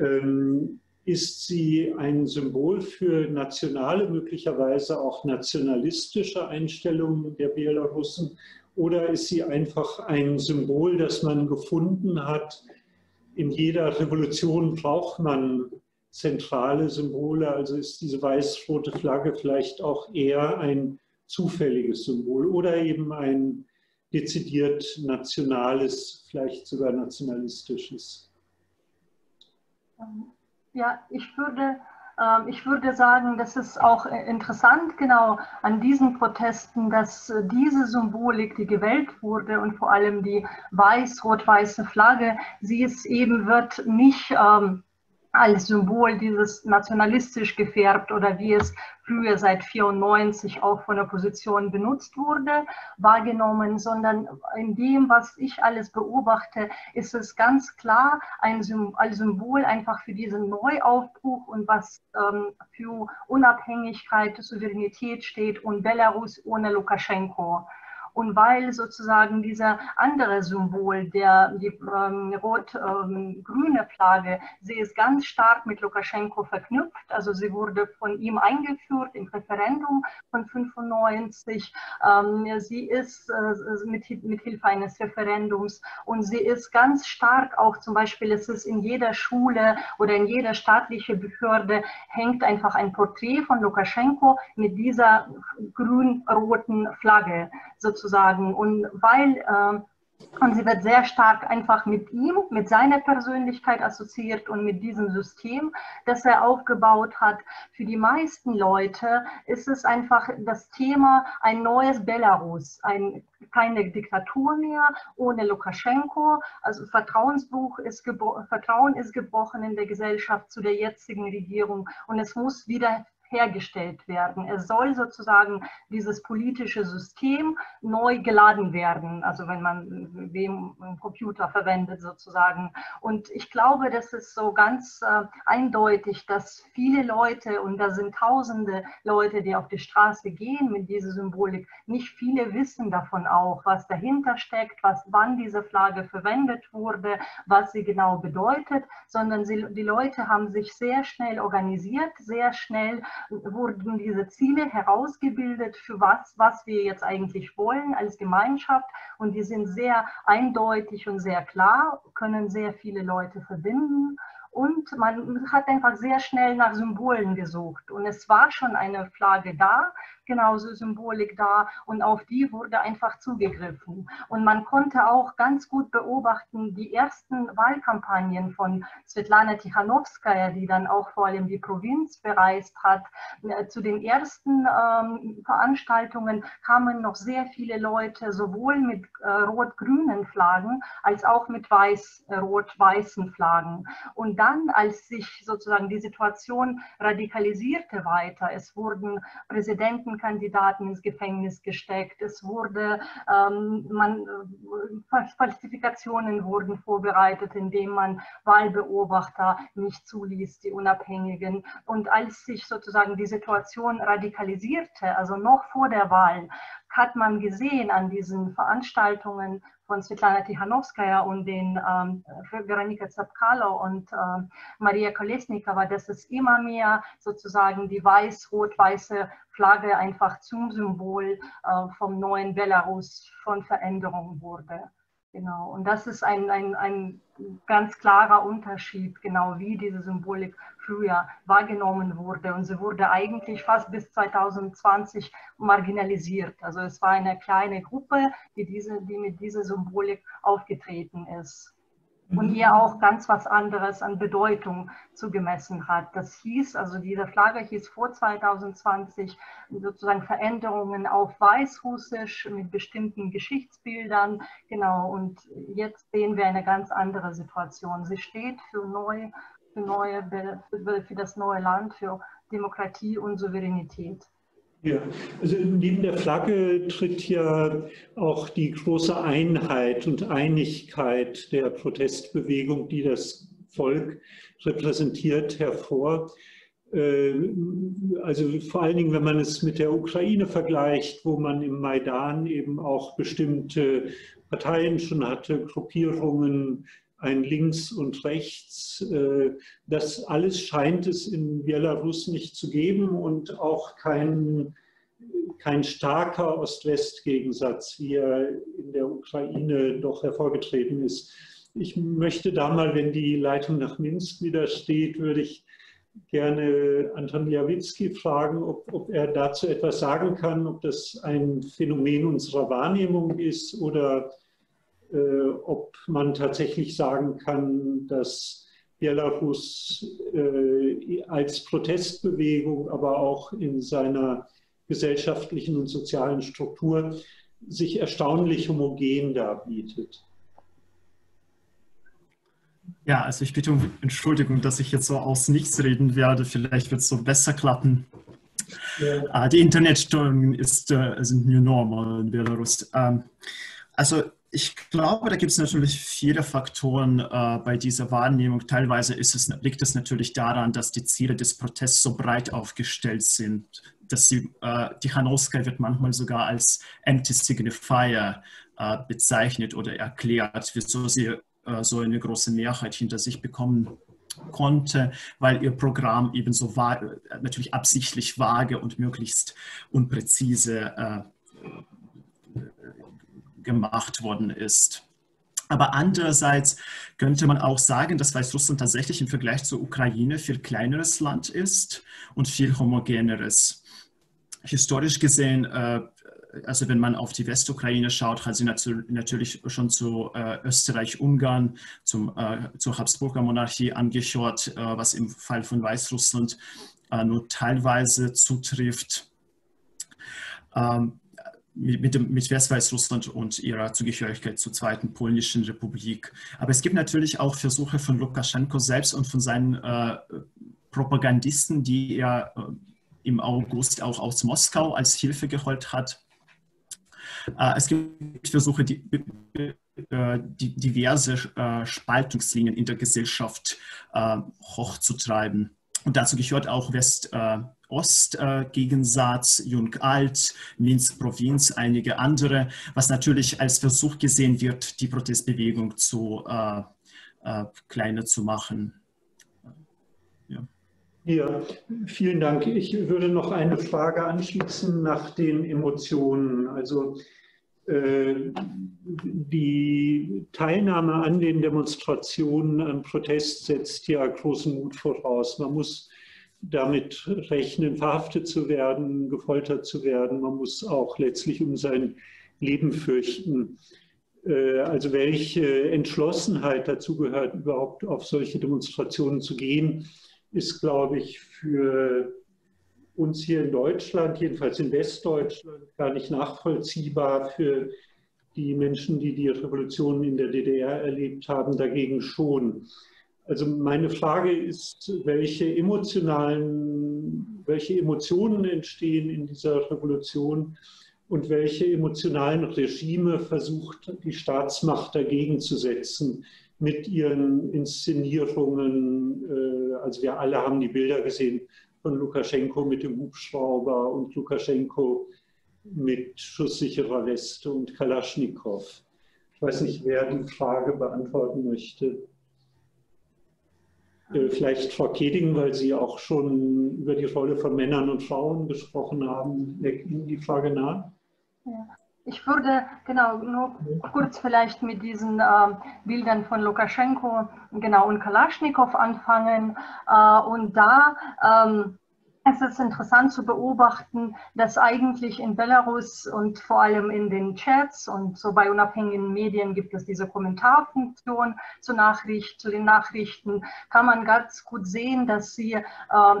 Ähm, ist sie ein Symbol für nationale, möglicherweise auch nationalistische Einstellungen der Belarussen? Oder ist sie einfach ein Symbol, das man gefunden hat? In jeder Revolution braucht man zentrale Symbole. Also ist diese weiß-rote Flagge vielleicht auch eher ein zufälliges Symbol oder eben ein dezidiert nationales, vielleicht sogar nationalistisches. Ja, ich würde, ähm, ich würde sagen, das ist auch interessant, genau an diesen Protesten, dass äh, diese Symbolik, die gewählt wurde und vor allem die weiß-rot-weiße Flagge, sie ist eben, wird nicht ähm, als Symbol dieses nationalistisch gefärbt oder wie es früher seit 94 auch von der Opposition benutzt wurde, wahrgenommen, sondern in dem, was ich alles beobachte, ist es ganz klar ein Symbol einfach für diesen Neuaufbruch und was ähm, für Unabhängigkeit, Souveränität steht und Belarus ohne Lukaschenko. Und weil sozusagen dieser andere Symbol, der, die ähm, rot-grüne ähm, Flagge, sie ist ganz stark mit Lukaschenko verknüpft. Also sie wurde von ihm eingeführt im Referendum von 95. Ähm, sie ist äh, mit, mit Hilfe eines Referendums und sie ist ganz stark auch zum Beispiel, es ist in jeder Schule oder in jeder staatlichen Behörde hängt einfach ein Porträt von Lukaschenko mit dieser grün-roten Flagge sozusagen. Und weil äh, Und sie wird sehr stark einfach mit ihm, mit seiner Persönlichkeit assoziiert und mit diesem System, das er aufgebaut hat. Für die meisten Leute ist es einfach das Thema ein neues Belarus, ein, keine Diktatur mehr ohne Lukaschenko. Also Vertrauensbruch ist Vertrauen ist gebrochen in der Gesellschaft zu der jetzigen Regierung und es muss wieder hergestellt werden. Es soll sozusagen dieses politische System neu geladen werden, also wenn man den Computer verwendet sozusagen. Und ich glaube, das ist so ganz äh, eindeutig, dass viele Leute, und da sind tausende Leute, die auf die Straße gehen mit dieser Symbolik, nicht viele wissen davon auch, was dahinter steckt, was, wann diese Flagge verwendet wurde, was sie genau bedeutet, sondern sie, die Leute haben sich sehr schnell organisiert, sehr schnell wurden diese Ziele herausgebildet, für was, was wir jetzt eigentlich wollen als Gemeinschaft. Und die sind sehr eindeutig und sehr klar, können sehr viele Leute verbinden. Und man hat einfach sehr schnell nach Symbolen gesucht. Und es war schon eine Flagge da, genauso Symbolik da und auf die wurde einfach zugegriffen. Und man konnte auch ganz gut beobachten, die ersten Wahlkampagnen von Svetlana Tichanowskaja, die dann auch vor allem die Provinz bereist hat. Äh, zu den ersten ähm, Veranstaltungen kamen noch sehr viele Leute, sowohl mit äh, rot-grünen Flaggen als auch mit weiß-rot-weißen Flaggen. Und dann, als sich sozusagen die Situation radikalisierte weiter, es wurden Präsidenten Kandidaten ins Gefängnis gesteckt. Es wurde, ähm, man, Falsifikationen wurden vorbereitet, indem man Wahlbeobachter nicht zuließ, die Unabhängigen. Und als sich sozusagen die Situation radikalisierte, also noch vor der Wahl, hat man gesehen an diesen Veranstaltungen von Svetlana Tichanowskaja und den ähm, Veronika Zapkalo und äh, Maria Kolesnikova, dass es immer mehr sozusagen die weiß-rot-weiße Flagge einfach zum Symbol äh, vom neuen Belarus von Veränderung wurde. Genau, und das ist ein, ein, ein ganz klarer Unterschied, genau wie diese Symbolik früher wahrgenommen wurde. Und sie wurde eigentlich fast bis 2020 marginalisiert. Also es war eine kleine Gruppe, die, diese, die mit dieser Symbolik aufgetreten ist und ihr auch ganz was anderes an Bedeutung zugemessen hat. Das hieß, also diese Flagge hieß vor 2020 sozusagen Veränderungen auf Weißrussisch mit bestimmten Geschichtsbildern. Genau, und jetzt sehen wir eine ganz andere Situation. Sie steht für, neu, für, neue, für das neue Land, für Demokratie und Souveränität. Ja, also neben der Flagge tritt ja auch die große Einheit und Einigkeit der Protestbewegung, die das Volk repräsentiert, hervor. Äh, also vor allen Dingen, wenn man es mit der Ukraine vergleicht, wo man im Maidan eben auch bestimmte Parteien schon hatte, Gruppierungen, ein Links und Rechts. Äh, das alles scheint es in Belarus nicht zu geben und auch kein, kein starker Ost-West-Gegensatz, wie er in der Ukraine doch hervorgetreten ist. Ich möchte da mal, wenn die Leitung nach Minsk wieder steht, würde ich gerne Anton Jawitzki fragen, ob, ob er dazu etwas sagen kann, ob das ein Phänomen unserer Wahrnehmung ist oder äh, ob man tatsächlich sagen kann, dass Belarus äh, als Protestbewegung, aber auch in seiner gesellschaftlichen und sozialen Struktur sich erstaunlich homogen darbietet. Ja, also ich bitte um Entschuldigung, dass ich jetzt so aus nichts reden werde. Vielleicht wird es so besser klappen. Ja. Ah, die Internetstörungen ist, äh, sind new normal in Belarus. Ähm, also ich glaube, da gibt es natürlich viele Faktoren äh, bei dieser Wahrnehmung. Teilweise es, liegt es natürlich daran, dass die Ziele des Protests so breit aufgestellt sind, dass sie, äh, die Hanowska wird manchmal sogar als Empty Signifier äh, bezeichnet oder erklärt, wieso sie äh, so eine große Mehrheit hinter sich bekommen konnte, weil ihr Programm eben so war, natürlich absichtlich vage und möglichst unpräzise äh, gemacht worden ist. Aber andererseits könnte man auch sagen, dass Weißrussland tatsächlich im Vergleich zur Ukraine viel kleineres Land ist und viel homogeneres. Historisch gesehen äh, also wenn man auf die Westukraine schaut, hat sie natürlich schon zu äh, Österreich-Ungarn, äh, zur Habsburger Monarchie angehört, was im Fall von Weißrussland nur teilweise zutrifft. Ähm, mit, dem, mit Westweißrussland und ihrer Zugehörigkeit zur Zweiten Polnischen Republik. Aber es gibt natürlich auch Versuche von Lukaschenko selbst und von seinen äh, Propagandisten, die er äh, im August auch aus Moskau als Hilfe geholt hat. Äh, es gibt Versuche, die, äh, die diverse äh, Spaltungslinien in der Gesellschaft äh, hochzutreiben. Und dazu gehört auch West, äh, Ost-Gegensatz, Jung-Alt, Minsk-Provinz, einige andere, was natürlich als Versuch gesehen wird, die Protestbewegung zu äh, äh, kleiner zu machen. Ja. ja, vielen Dank. Ich würde noch eine Frage anschließen nach den Emotionen. Also äh, die Teilnahme an den Demonstrationen, an Protest setzt ja großen Mut voraus. Man muss damit rechnen, verhaftet zu werden, gefoltert zu werden. Man muss auch letztlich um sein Leben fürchten. Äh, also welche Entschlossenheit dazu gehört, überhaupt auf solche Demonstrationen zu gehen, ist, glaube ich, für uns hier in Deutschland, jedenfalls in Westdeutschland, gar nicht nachvollziehbar. Für die Menschen, die die Revolution in der DDR erlebt haben, dagegen schon. Also meine Frage ist, welche emotionalen, welche Emotionen entstehen in dieser Revolution und welche emotionalen Regime versucht die Staatsmacht dagegen zu setzen mit ihren Inszenierungen. Äh, also wir alle haben die Bilder gesehen von Lukaschenko mit dem Hubschrauber und Lukaschenko mit schusssicherer Weste und Kalaschnikow. Ich weiß nicht, wer die Frage beantworten möchte. Äh, vielleicht Frau Keding, weil Sie auch schon über die Rolle von Männern und Frauen gesprochen haben. Legt Ihnen die Frage nahe? Ja. Ich würde genau nur kurz vielleicht mit diesen äh, Bildern von Lukaschenko genau und Kalaschnikow anfangen äh, und da ähm, es ist interessant zu beobachten, dass eigentlich in Belarus und vor allem in den Chats und so bei unabhängigen Medien gibt es diese Kommentarfunktion zu, Nachricht, zu den Nachrichten, kann man ganz gut sehen, dass sie äh,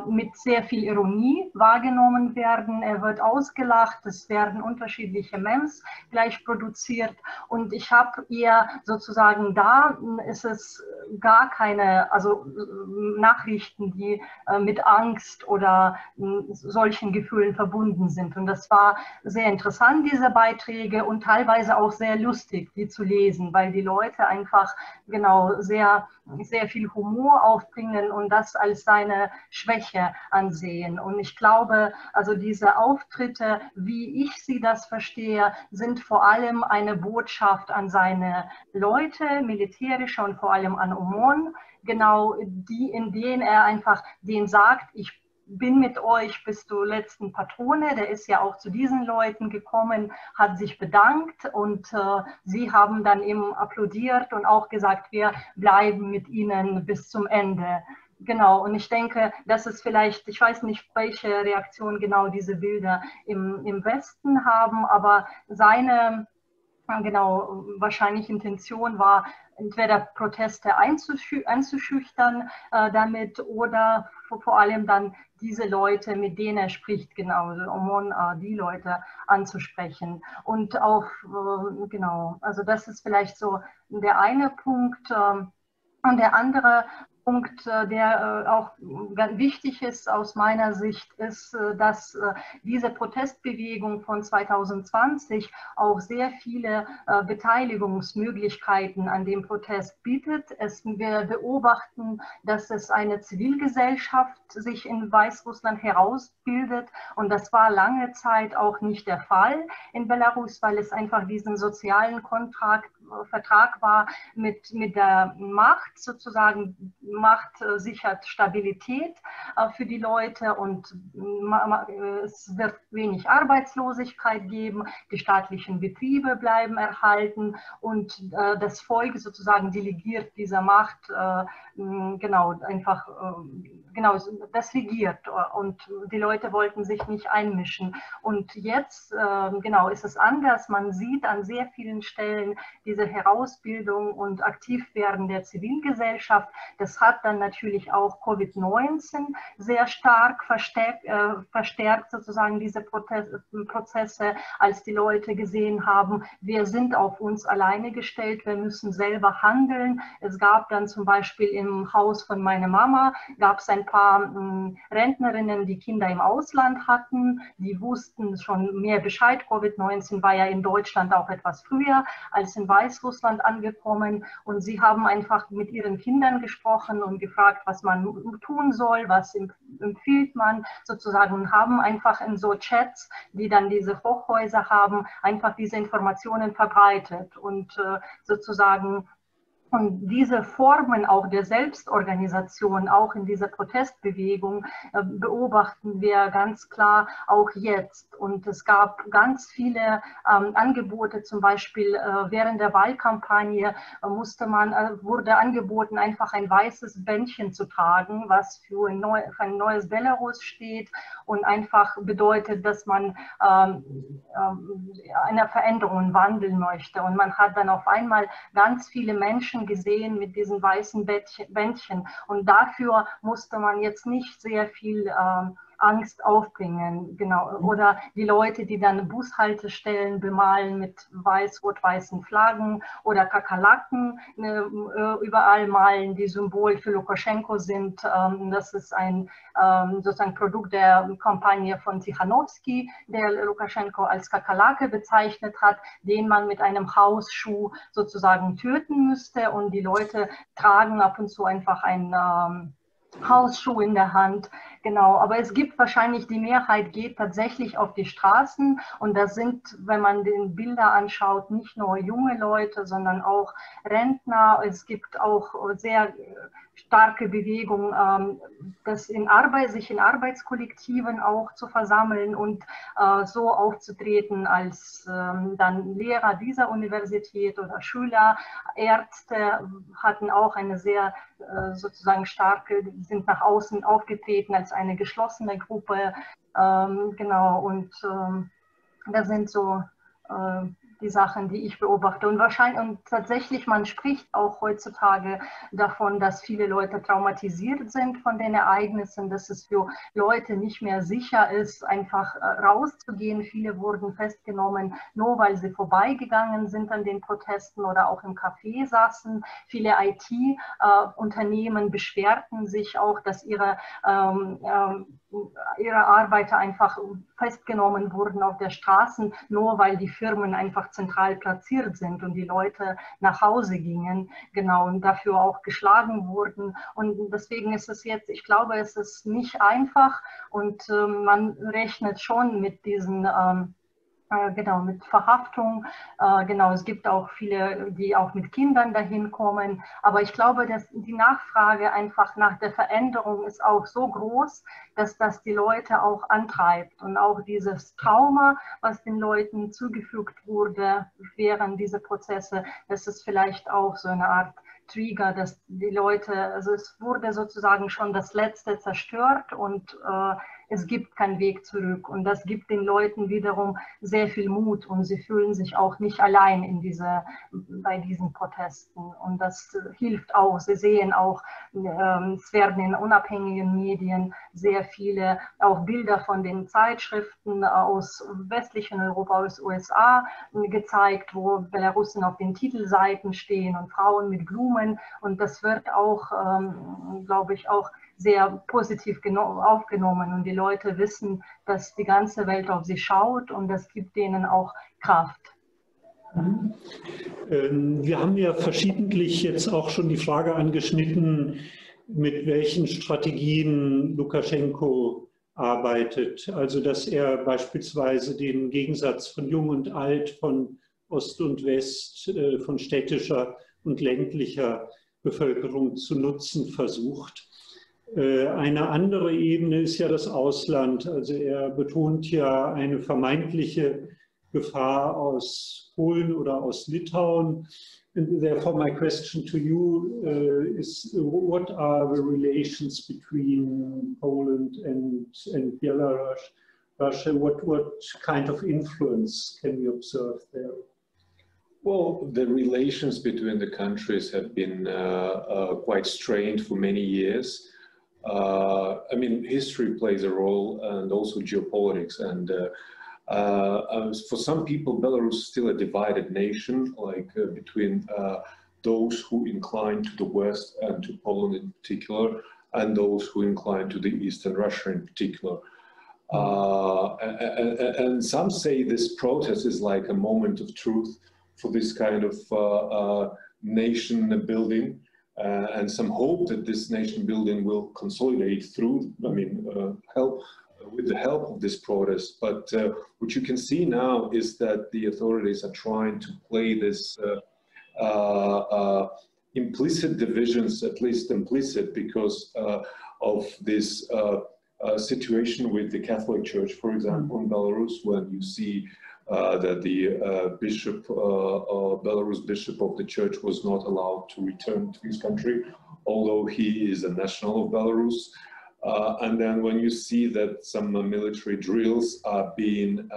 mit sehr viel Ironie wahrgenommen werden. Er wird ausgelacht, es werden unterschiedliche Memes gleich produziert und ich habe eher sozusagen da ist es gar keine, also Nachrichten, die äh, mit Angst oder solchen Gefühlen verbunden sind. Und das war sehr interessant, diese Beiträge und teilweise auch sehr lustig, die zu lesen, weil die Leute einfach genau sehr, sehr viel Humor aufbringen und das als seine Schwäche ansehen. Und ich glaube, also diese Auftritte, wie ich sie das verstehe, sind vor allem eine Botschaft an seine Leute, militärische und vor allem an Omon, genau die, in denen er einfach den sagt, ich bin mit euch bis zur letzten Patrone. Der ist ja auch zu diesen Leuten gekommen, hat sich bedankt und äh, sie haben dann eben applaudiert und auch gesagt, wir bleiben mit ihnen bis zum Ende. Genau, und ich denke, das ist vielleicht, ich weiß nicht, welche Reaktion genau diese Bilder im, im Westen haben, aber seine genau, wahrscheinlich Intention war, entweder Proteste einzuschü einzuschüchtern äh, damit oder vor allem dann diese Leute, mit denen er spricht, genau, Omon, äh, die Leute anzusprechen. Und auch, äh, genau, also das ist vielleicht so der eine Punkt. Äh, und der andere Punkt, äh, der äh, auch wichtig ist aus meiner Sicht, ist, äh, dass diese Protestbewegung von 2020 auch sehr viele Beteiligungsmöglichkeiten an dem Protest bietet. Es, wir beobachten, dass es eine Zivilgesellschaft sich in Weißrussland herausbildet und das war lange Zeit auch nicht der Fall in Belarus, weil es einfach diesen sozialen Kontrakt Vertrag war mit, mit der Macht sozusagen. Macht sichert Stabilität für die Leute und es wird wenig Arbeitslosigkeit geben, die staatlichen Betriebe bleiben erhalten und das Volk sozusagen delegiert dieser Macht genau einfach genau das regiert und die Leute wollten sich nicht einmischen und jetzt genau ist es anders. Man sieht an sehr vielen Stellen diese Herausbildung und Aktivwerden der Zivilgesellschaft. Das hat dann natürlich auch Covid-19 sehr stark verstärkt, äh, verstärkt sozusagen diese Prozesse, als die Leute gesehen haben, wir sind auf uns alleine gestellt, wir müssen selber handeln. Es gab dann zum Beispiel im Haus von meiner Mama, gab es ein paar äh, Rentnerinnen, die Kinder im Ausland hatten, die wussten schon mehr Bescheid. Covid-19 war ja in Deutschland auch etwas früher als in Weißrussland angekommen und sie haben einfach mit ihren Kindern gesprochen und gefragt, was man tun soll, was empfiehlt man sozusagen und haben einfach in so Chats, die dann diese Hochhäuser haben, einfach diese Informationen verbreitet und äh, sozusagen und diese Formen auch der Selbstorganisation, auch in dieser Protestbewegung, äh, beobachten wir ganz klar auch jetzt. Und es gab ganz viele ähm, Angebote, zum Beispiel äh, während der Wahlkampagne äh, musste man, äh, wurde angeboten, einfach ein weißes Bändchen zu tragen, was für ein, neu, für ein neues Belarus steht und einfach bedeutet, dass man ähm, ähm, eine Veränderung wandeln möchte. Und man hat dann auf einmal ganz viele Menschen, Menschen gesehen mit diesen weißen Bändchen. Und dafür musste man jetzt nicht sehr viel äh, Angst aufbringen. Genau. Mhm. Oder die Leute, die dann Bushaltestellen bemalen mit weiß-rot-weißen Flaggen oder Kakerlaken ne, äh, überall malen, die Symbol für Lukaschenko sind. Ähm, das ist ein ähm, sozusagen Produkt der Kampagne von Tichanowski, der Lukaschenko als Kakerlake bezeichnet hat, den man mit einem Hausschuh sozusagen töten müsste. Und die Leute tragen ab und zu einfach ein ähm, Hausschuh in der Hand. Genau, aber es gibt wahrscheinlich, die Mehrheit geht tatsächlich auf die Straßen und das sind, wenn man den Bilder anschaut, nicht nur junge Leute, sondern auch Rentner. Es gibt auch sehr starke Bewegung, ähm, das in Arbeit, sich in Arbeitskollektiven auch zu versammeln und äh, so aufzutreten als ähm, dann Lehrer dieser Universität oder Schüler. Ärzte hatten auch eine sehr äh, sozusagen starke, sind nach außen aufgetreten als eine geschlossene Gruppe. Ähm, genau, und da sind so äh, die Sachen, die ich beobachte. Und wahrscheinlich, und tatsächlich, man spricht auch heutzutage davon, dass viele Leute traumatisiert sind von den Ereignissen, dass es für Leute nicht mehr sicher ist, einfach äh, rauszugehen. Viele wurden festgenommen, nur weil sie vorbeigegangen sind an den Protesten oder auch im Café saßen. Viele IT-Unternehmen äh, beschwerten sich auch, dass ihre ähm, ähm, ihre Arbeiter einfach festgenommen wurden auf der Straße, nur weil die Firmen einfach zentral platziert sind und die Leute nach Hause gingen, genau, und dafür auch geschlagen wurden. Und deswegen ist es jetzt, ich glaube, es ist nicht einfach und äh, man rechnet schon mit diesen ähm, äh, genau, mit Verhaftung. Äh, genau, es gibt auch viele, die auch mit Kindern dahin kommen. Aber ich glaube, dass die Nachfrage einfach nach der Veränderung ist auch so groß, dass das die Leute auch antreibt. Und auch dieses Trauma, was den Leuten zugefügt wurde während dieser Prozesse, das ist vielleicht auch so eine Art Trigger, dass die Leute, also es wurde sozusagen schon das Letzte zerstört und äh, es gibt keinen Weg zurück. Und das gibt den Leuten wiederum sehr viel Mut und sie fühlen sich auch nicht allein in diese, bei diesen Protesten. Und das hilft auch. Sie sehen auch, ähm, es werden in unabhängigen Medien sehr viele auch Bilder von den Zeitschriften aus westlichen Europa, aus USA gezeigt, wo Belarusen auf den Titelseiten stehen und Frauen mit Blumen. Und das wird auch, ähm, glaube ich, auch sehr positiv aufgenommen und die Leute wissen, dass die ganze Welt auf sie schaut und das gibt denen auch Kraft. Mhm. Ähm, wir haben ja verschiedentlich jetzt auch schon die Frage angeschnitten, mit welchen Strategien Lukaschenko arbeitet. Also dass er beispielsweise den Gegensatz von Jung und Alt, von Ost und West, äh, von städtischer und ländlicher Bevölkerung zu nutzen versucht. Äh, eine andere Ebene ist ja das Ausland. Also er betont ja eine vermeintliche Gefahr aus Polen oder aus Litauen. And therefore, my question to you uh, is: What are the relations between Poland and and Belarus? Russia? What what kind of influence can we observe there? Well, the relations between the countries have been uh, uh, quite strained for many years. Uh, I mean, history plays a role and also geopolitics. And uh, uh, for some people, Belarus is still a divided nation, like uh, between those who incline to the West and to Poland in particular, and those who incline to the Eastern Russia in particular. Uh, and, and, some say this protest is like a moment of truth for this kind of uh, uh, nation building uh, and some hope that this nation building will consolidate through, I mean, uh, help with the help of this protest. But uh, what you can see now is that the authorities are trying to play this implicit divisions, at least implicit, because of this uh, situation with the Catholic Church, for example, in Belarus, when you see uh, that the uh, bishop, uh, Belarus bishop of the church was not allowed to return to his country, although he is a national of Belarus. and then when you see that some military drills are being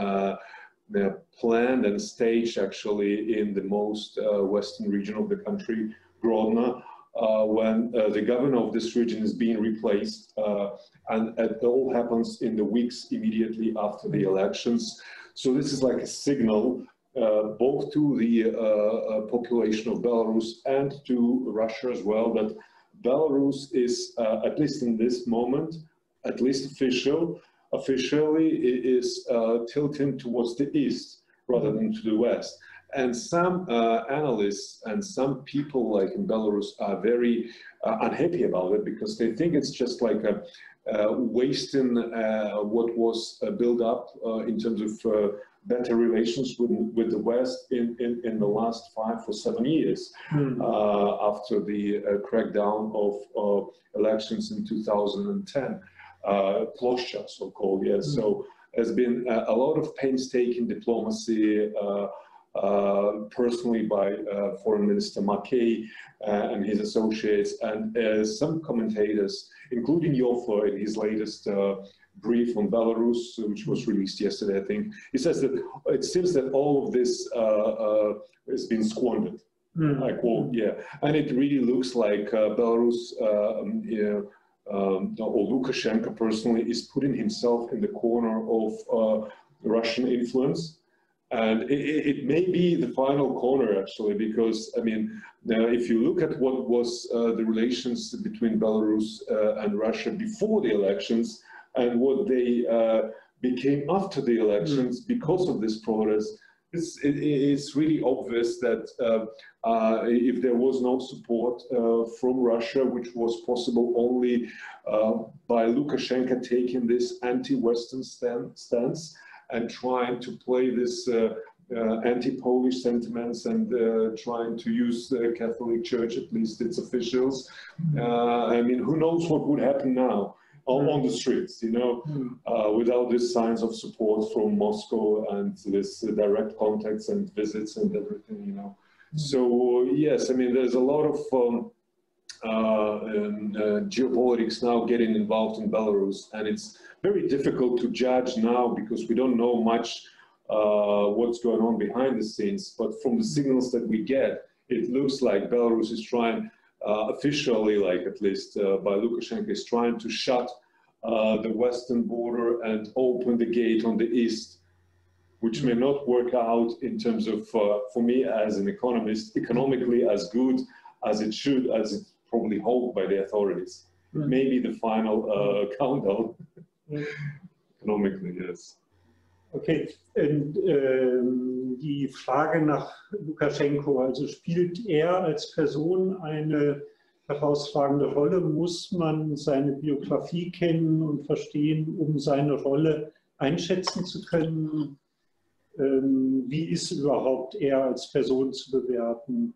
planned and staged actually in the most western region of the country, Grodno, uh, when uh, the governor of this region is being replaced, uh, and it all happens in the weeks immediately after the elections. So this is like a signal uh, both to the uh, uh, population of Belarus and to Russia as well that Belarus is, uh, at least in this moment, at least official, officially is uh, tilting towards the east rather than to the west. And some uh, analysts and some people like in Belarus are very unhappy about it because they think it's just like a, wasting uh, what was uh, built up in terms of better relations with, with the West in, in, in the last five or seven years mm. uh, after the uh, crackdown of uh, elections in 2010. Uh, Ploshcha, so called, yes. Mm. So there's been a, a, lot of painstaking diplomacy. Personally by Foreign Minister Mackay and his associates, and some commentators including Yofo in his latest uh, brief on Belarus, which was released yesterday, I think. He says that it seems that all of this uh, uh, has been squandered. Mm. I quote, yeah. And it really looks like uh, Belarus, um, you um, or Lukashenko personally, is putting himself in the corner of uh, Russian influence. And it, it, may be the final corner, actually, because, I mean, now if you look at what was uh, the relations between Belarus uh, and Russia before the elections and what they uh, became after the elections mm. because of this protest, it's, it, it's really obvious that uh, uh, if there was no support uh, from Russia, which was possible only by Lukashenko taking this anti-Western stand, stance, and trying to play this uh, uh, anti-Polish sentiments and uh, trying to use the Catholic Church, at least its officials. I mean, who knows what would happen now? On, on, the streets, you know, uh, without these signs of support from Moscow and this uh, direct contacts and visits and everything, you know. So yes, I mean, there's a lot of um, uh, geopolitics now getting involved in Belarus, and it's very difficult to judge now because we don't know much uh, what's going on behind the scenes. But from the signals that we get, it looks like Belarus is trying, officially, like at least by Lukashenko, is trying to shut uh, the western border and open the gate on the east, which may not work out in terms of, uh, for me as an economist, economically as good as it should, as it's probably hoped by the authorities. Maybe the final uh, countdown. Economically, yes. Okay, und ähm, die Frage nach Lukaschenko, also spielt er als Person eine herausragende Rolle? Muss man seine Biografie kennen und verstehen, um seine Rolle einschätzen zu können? Ähm, wie ist überhaupt er als Person zu bewerten?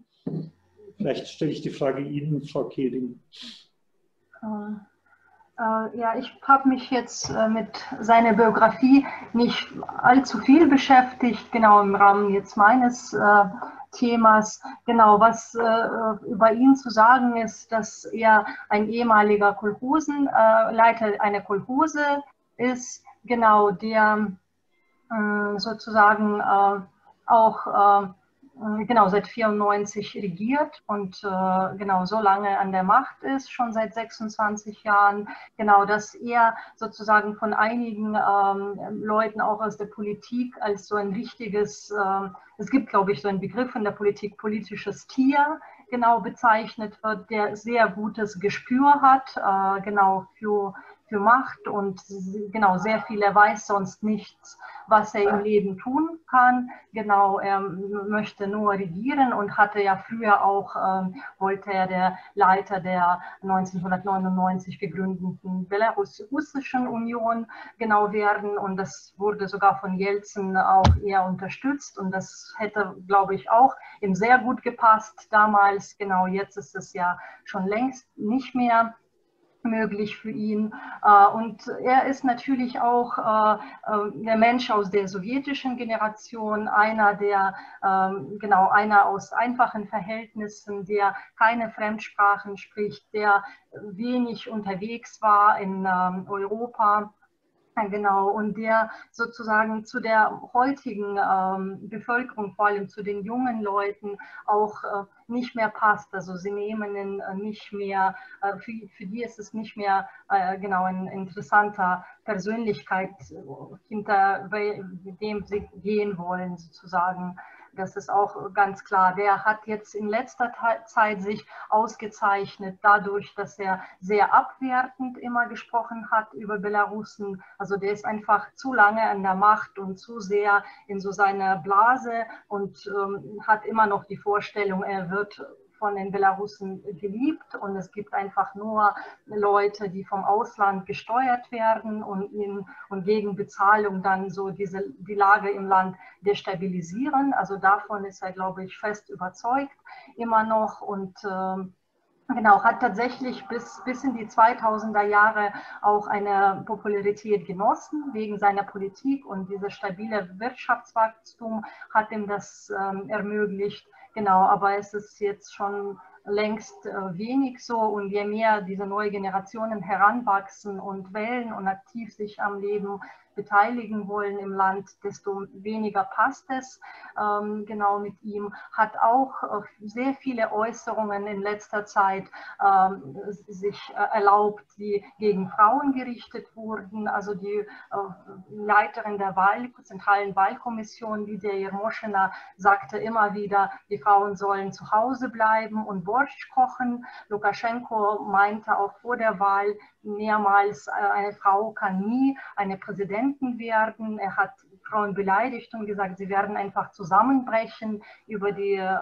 Vielleicht stelle ich die Frage Ihnen, Frau Keding. Äh, äh, ja, ich habe mich jetzt äh, mit seiner Biografie nicht allzu viel beschäftigt, genau im Rahmen jetzt meines Themas. Genau, was über ihn zu sagen ist, dass er ein ehemaliger Kolchosenleiter äh, einer Kolchose ist, genau, der sozusagen auch äh, genau seit 94 regiert und äh, genau so lange an der Macht ist, schon seit 26 Jahren. Genau, dass er sozusagen von einigen ähm, Leuten auch aus der Politik als so ein richtiges, äh, es gibt glaube ich so einen Begriff in der Politik, politisches Tier genau bezeichnet wird, der sehr gutes Gespür hat, äh, genau für für Macht und genau sehr viel, er weiß sonst nichts, was er im Leben tun kann. Genau, er möchte nur regieren und hatte ja früher auch, ähm, wollte er der Leiter der 1999 gegründeten Belarussischen Union genau werden und das wurde sogar von Jelzin auch eher unterstützt und das hätte, glaube ich, auch ihm sehr gut gepasst damals. Genau, jetzt ist es ja schon längst nicht mehr möglich für ihn. Äh, und er ist natürlich auch äh, äh, der Mensch aus der sowjetischen Generation, einer der, ähm, genau, einer aus einfachen Verhältnissen, der keine Fremdsprachen spricht, der wenig unterwegs war in ähm, Europa Genau, und der sozusagen zu der heutigen ähm, Bevölkerung, vor allem zu den jungen Leuten, auch äh, nicht mehr passt. Also sie nehmen ihn äh, nicht mehr, äh, für, für, die ist es nicht mehr äh, genau ein interessanter Persönlichkeit, äh, hinter dem sie gehen wollen, sozusagen. Das ist auch ganz klar. Der hat jetzt in letzter Zeit sich ausgezeichnet dadurch, dass er sehr abwertend immer gesprochen hat über Belarusen. Also der ist einfach zu lange an der Macht und zu sehr in so seiner Blase und ähm, hat immer noch die Vorstellung, er wird von den Belarusen geliebt und es gibt einfach nur Leute, die vom Ausland gesteuert werden und, in, und gegen Bezahlung dann so diese, die Lage im Land destabilisieren. Also davon ist er, glaube ich, fest überzeugt immer noch und äh, Genau, hat tatsächlich bis, bis in die 2000er Jahre auch eine Popularität genossen wegen seiner Politik und dieses stabile Wirtschaftswachstum hat ihm das ähm, ermöglicht. Genau, aber es ist jetzt schon längst äh, wenig so. Und je mehr diese neue Generationen heranwachsen und wählen und aktiv sich am Leben beteiligen wollen im Land, desto weniger passt es ähm, genau mit ihm. Hat auch äh, sehr viele Äußerungen in letzter Zeit ähm, sich äh, erlaubt, die gegen Frauen gerichtet wurden. Also die äh, Leiterin der Wahl, zentralen Wahlkommission, Lydia Jermoschina, sagte immer wieder, die Frauen sollen zu Hause bleiben und Borscht kochen. Lukaschenko meinte auch vor der Wahl mehrmals, eine Frau kann nie eine Präsidentin Präsidenten werden. Er hat Frauen beleidigt und gesagt, sie werden einfach zusammenbrechen über die, äh,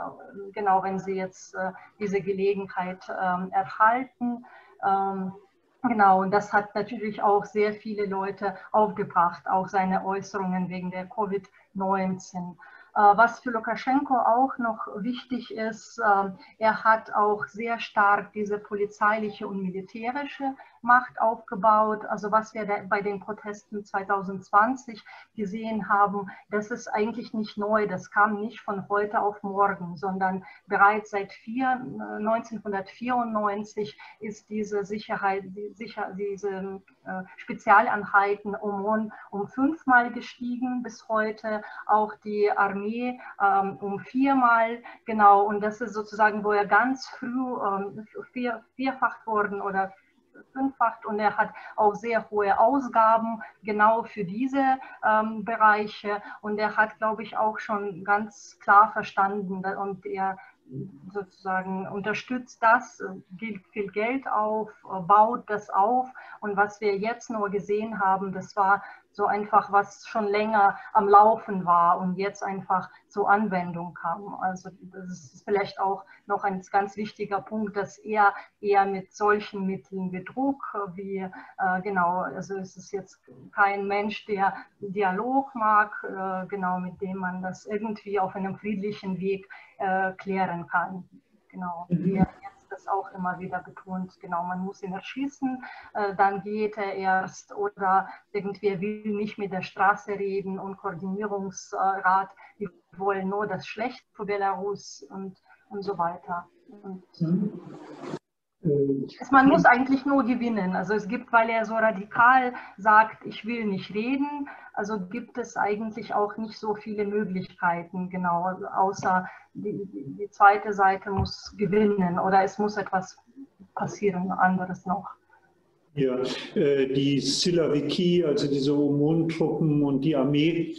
genau wenn sie jetzt äh, diese Gelegenheit ähm, erhalten. Ähm, genau, und das hat natürlich auch sehr viele Leute aufgebracht, auch seine Äußerungen wegen der Covid-19. Äh, was für Lukaschenko auch noch wichtig ist, er hat auch sehr stark diese polizeiliche und militärische Macht aufgebaut. Also was wir bei den Protesten 2020 gesehen haben, das ist eigentlich nicht neu. Das kam nicht von heute auf morgen, sondern bereits seit vier, 1994 ist diese Sicherheit, die, diese äh, Spezialeinheiten um, um fünfmal gestiegen bis heute. Auch die Armee ähm, um viermal, genau. Und das ist sozusagen, wo er ganz früh ähm, vier, vierfacht worden oder verfünffacht und er hat auch sehr hohe Ausgaben genau für diese ähm, Bereiche und er hat, glaube ich, auch schon ganz klar verstanden und er sozusagen unterstützt das, gibt viel Geld auf, baut das auf. Und was wir jetzt nur gesehen haben, das war so einfach, was schon länger am Laufen war und jetzt einfach zur Anwendung kam. Also das ist vielleicht auch noch ein ganz wichtiger Punkt, dass er eher mit solchen Mitteln wie Druck, wie äh, genau, also es ist jetzt kein Mensch, der Dialog mag, äh, genau mit dem man das irgendwie auf einem friedlichen Weg äh, klären kann. Genau. Mhm das auch immer wieder betont, genau, man muss ihn erschießen, äh, dann geht er erst oder irgendwer will nicht mit der Straße reden und Koordinierungsrat, die wollen nur das Schlecht für Belarus und, und so weiter. Und mhm. Man muss eigentlich nur gewinnen. Also es gibt, weil er so radikal sagt, ich will nicht reden, also gibt es eigentlich auch nicht so viele Möglichkeiten, genau, außer die, die zweite Seite muss gewinnen oder es muss etwas passieren, anderes noch. Ja, äh, die Silaviki, also diese OMON-Truppen und die Armee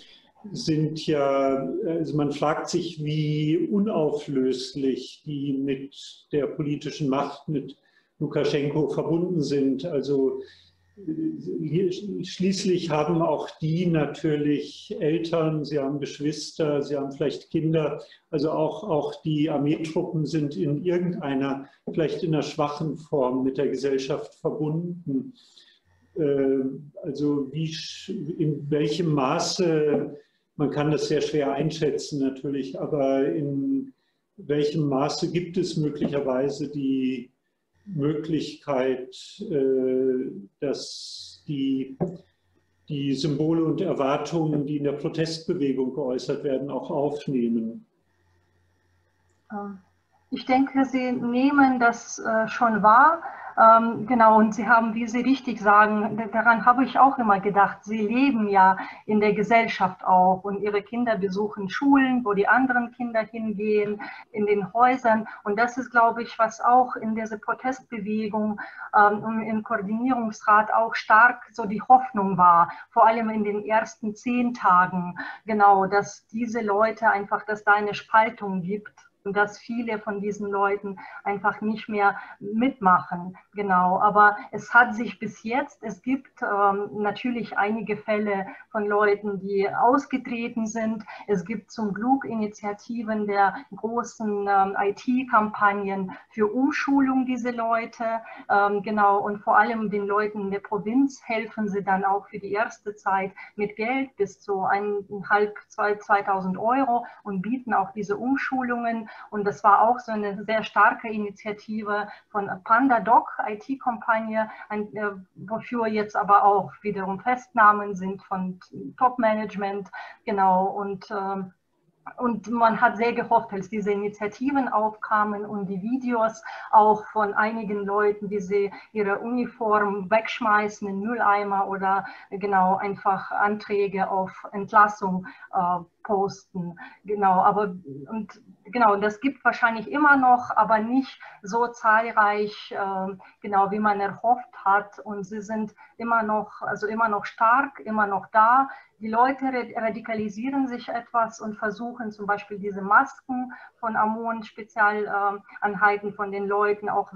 sind ja, also man fragt sich, wie unauflöslich die mit der politischen Macht, mit Lukaschenko verbunden sind. Also Schließlich haben auch die natürlich Eltern, sie haben Geschwister, sie haben vielleicht Kinder. Also auch, auch die Armeetruppen sind in irgendeiner, vielleicht in einer schwachen Form mit der Gesellschaft verbunden. Äh, also wie, in welchem Maße, man kann das sehr schwer einschätzen natürlich, aber in welchem Maße gibt es möglicherweise die Möglichkeit, äh, dass die, die Symbole und Erwartungen, die in der Protestbewegung geäußert werden, auch aufnehmen? Ähm, ich denke, Sie nehmen das äh, schon wahr. Ähm, genau, und Sie haben, wie Sie richtig sagen, daran habe ich auch immer gedacht, Sie leben ja in der Gesellschaft auch und Ihre Kinder besuchen Schulen, wo die anderen Kinder hingehen, in den Häusern. Und das ist, glaube ich, was auch in dieser Protestbewegung ähm, im Koordinierungsrat auch stark so die Hoffnung war, vor allem in den ersten zehn Tagen, genau, dass diese Leute einfach, dass da eine Spaltung gibt dass viele von diesen Leuten einfach nicht mehr mitmachen. Genau, aber es hat sich bis jetzt, es gibt ähm, natürlich einige Fälle von Leuten, die ausgetreten sind. Es gibt zum Glück Initiativen der großen ähm, IT-Kampagnen für Umschulung dieser Leute. Ähm, genau, und vor allem den Leuten in der Provinz helfen sie dann auch für die erste Zeit mit Geld bis zu eineinhalb, zwei, 2000 Euro und bieten auch diese Umschulungen und das war auch so eine sehr starke Initiative von PandaDoc, IT-Kampagne, äh, wofür jetzt aber auch wiederum Festnahmen sind von Top-Management. Genau. Und ähm, und man hat sehr gehofft, als diese Initiativen aufkamen und die Videos auch von einigen Leuten, die sie ihre Uniform wegschmeißen in Mülleimer oder genau einfach Anträge auf Entlassung äh, posten. Genau, aber und genau, das gibt wahrscheinlich immer noch, aber nicht so zahlreich, äh, genau wie man erhofft hat. Und sie sind immer noch, also immer noch stark, immer noch da. Die Leute radikalisieren sich etwas und versuchen zum Beispiel diese Masken von Ammon, Spezialeinheiten von den Leuten auch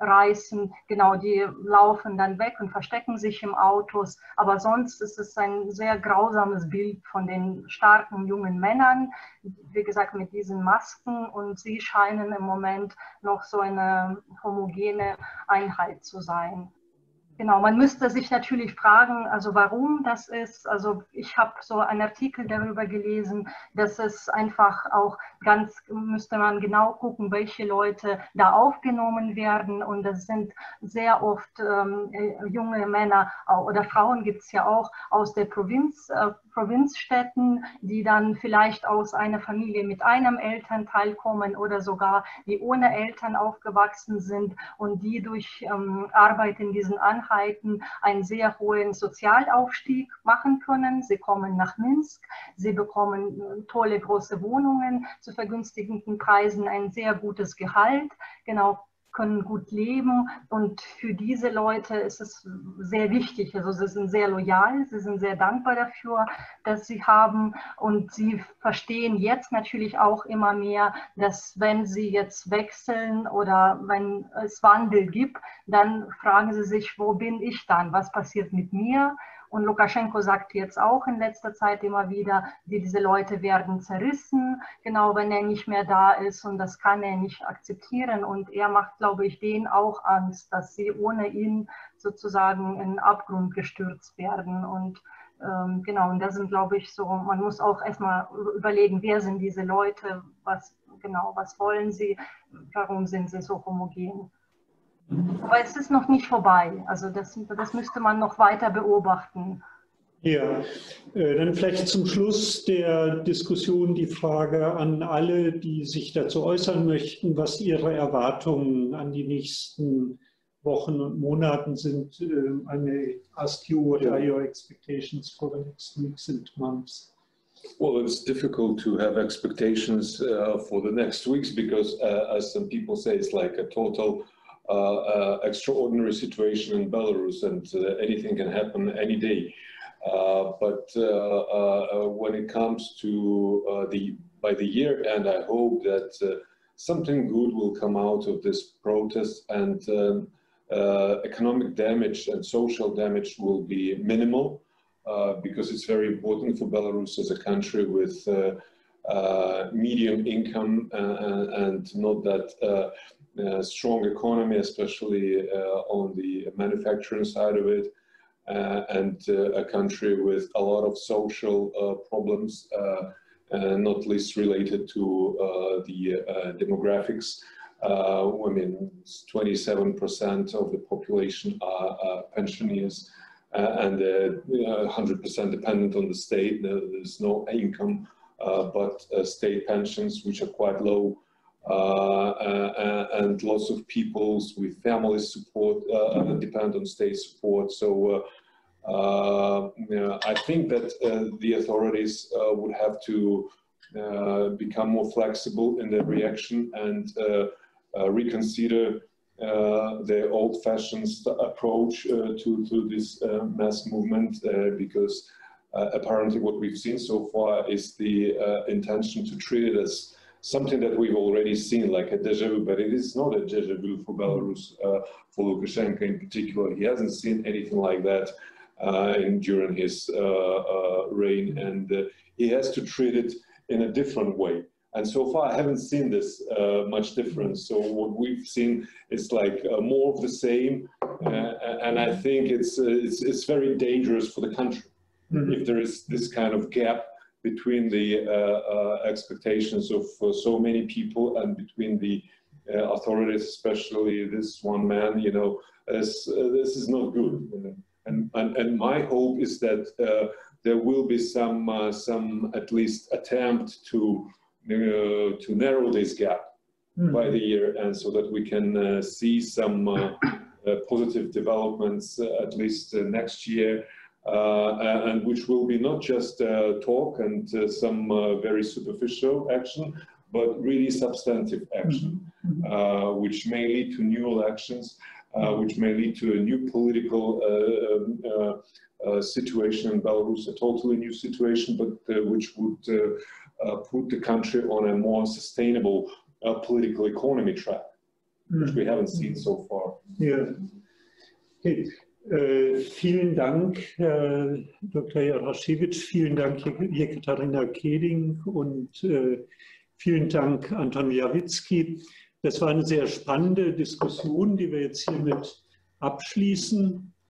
wegreißen. Genau, die laufen dann weg und verstecken sich im Autos. Aber sonst ist es ein sehr grausames Bild von den starken jungen Männern, wie gesagt, mit diesen Masken. Und sie scheinen im Moment noch so eine homogene Einheit zu sein. Genau, man müsste sich natürlich fragen, also warum das ist. Also ich habe so einen Artikel darüber gelesen, dass es einfach auch ganz, müsste man genau gucken, welche Leute da aufgenommen werden. Und das sind sehr oft ähm, äh, junge Männer oder Frauen gibt es ja auch aus der Provinz, äh, Provinzstädten, die dann vielleicht aus einer Familie mit einem Elternteil kommen oder sogar die ohne Eltern aufgewachsen sind und die durch ähm, Arbeit in diesen Anhalten einen sehr hohen Sozialaufstieg machen können. Sie kommen nach Minsk, sie bekommen äh, tolle große Wohnungen zu vergünstigenden Preisen, ein sehr gutes Gehalt. Genau, können gut leben und für diese Leute ist es sehr wichtig. Also sie sind sehr loyal, sie sind sehr dankbar dafür, dass sie haben und sie verstehen jetzt natürlich auch immer mehr, dass wenn sie jetzt wechseln oder wenn es Wandel gibt, dann fragen sie sich, wo bin ich dann? Was passiert mit mir? Und Lukaschenko sagt jetzt auch in letzter Zeit immer wieder, diese Leute werden zerrissen, genau wenn er nicht mehr da ist. Und das kann er nicht akzeptieren. Und er macht, glaube ich, denen auch Angst, dass sie ohne ihn sozusagen in den Abgrund gestürzt werden. Und ähm, genau, und da sind, glaube ich, so, man muss auch erstmal überlegen, wer sind diese Leute, was genau, was wollen sie, warum sind sie so homogen. Aber es ist noch nicht vorbei. Also das, das müsste man noch weiter beobachten. Ja, äh, dann vielleicht zum Schluss der Diskussion die Frage an alle, die sich dazu äußern möchten, was ihre Erwartungen an die nächsten Wochen und Monaten sind. I may ask you, what are your expectations for the next weeks and months? Well, it's difficult to have expectations uh, for the next weeks because, uh, as some people say, it's like a total extraordinary situation in Belarus and uh, anything can happen any day. Uh, but when it comes to the by the year end, I hope that something good will come out of this protest and um, economic damage and social damage will be minimal. Uh, because it's very important for Belarus as a country with uh, uh, medium income and not that strong economy, especially on the manufacturing side of it. Uh, and uh, a country with a lot of social uh, problems, not least related to the demographics. I mean, 27% of the population are pensioners, uh, and 100% dependent on the state. There's no income, uh, but uh, state pensions, which are quite low. Uh, and lots of peoples with family support uh, depend on state support. So uh, I think that the authorities would have to become more flexible in their reaction and reconsider uh, the old-fashioned approach uh, to, to this uh, mass movement because apparently what we've seen so far is the intention to treat it as something that we've already seen, like a deja vu, but it is not a deja vu for Belarus, uh, for Lukashenko in particular. He hasn't seen anything like that uh, in, during his uh, reign, and he has to treat it in a different way. And so far, I haven't seen this uh, much difference. So what we've seen is like uh, more of the same, uh, and I think it's, uh, it's, it's very dangerous for the country mm-hmm. if there is this kind of gap between the uh, uh, expectations of so many people and between the authorities, especially this one man. You know, as, this is not good. And, and and my hope is that there will be some some at least attempt to uh, to narrow this gap mm. by the year and so that we can uh, see some uh, positive developments at least next year and which will be not just talk and some very superficial action but really substantive action, mm -hmm. which may lead to new elections, uh, which may lead to a new political uh, um, uh, situation in Belarus, a totally new situation, but which would uh, put the country on a more sustainable uh, political economy track, which we haven't seen so far. Yeah. Okay. Äh, vielen Dank, Herr Dr. Jaraschewitsch, vielen Dank, Jekaterina Keding und äh, vielen Dank, Anton Jawitzki. Das war eine sehr spannende Diskussion, die wir jetzt hiermit abschließen.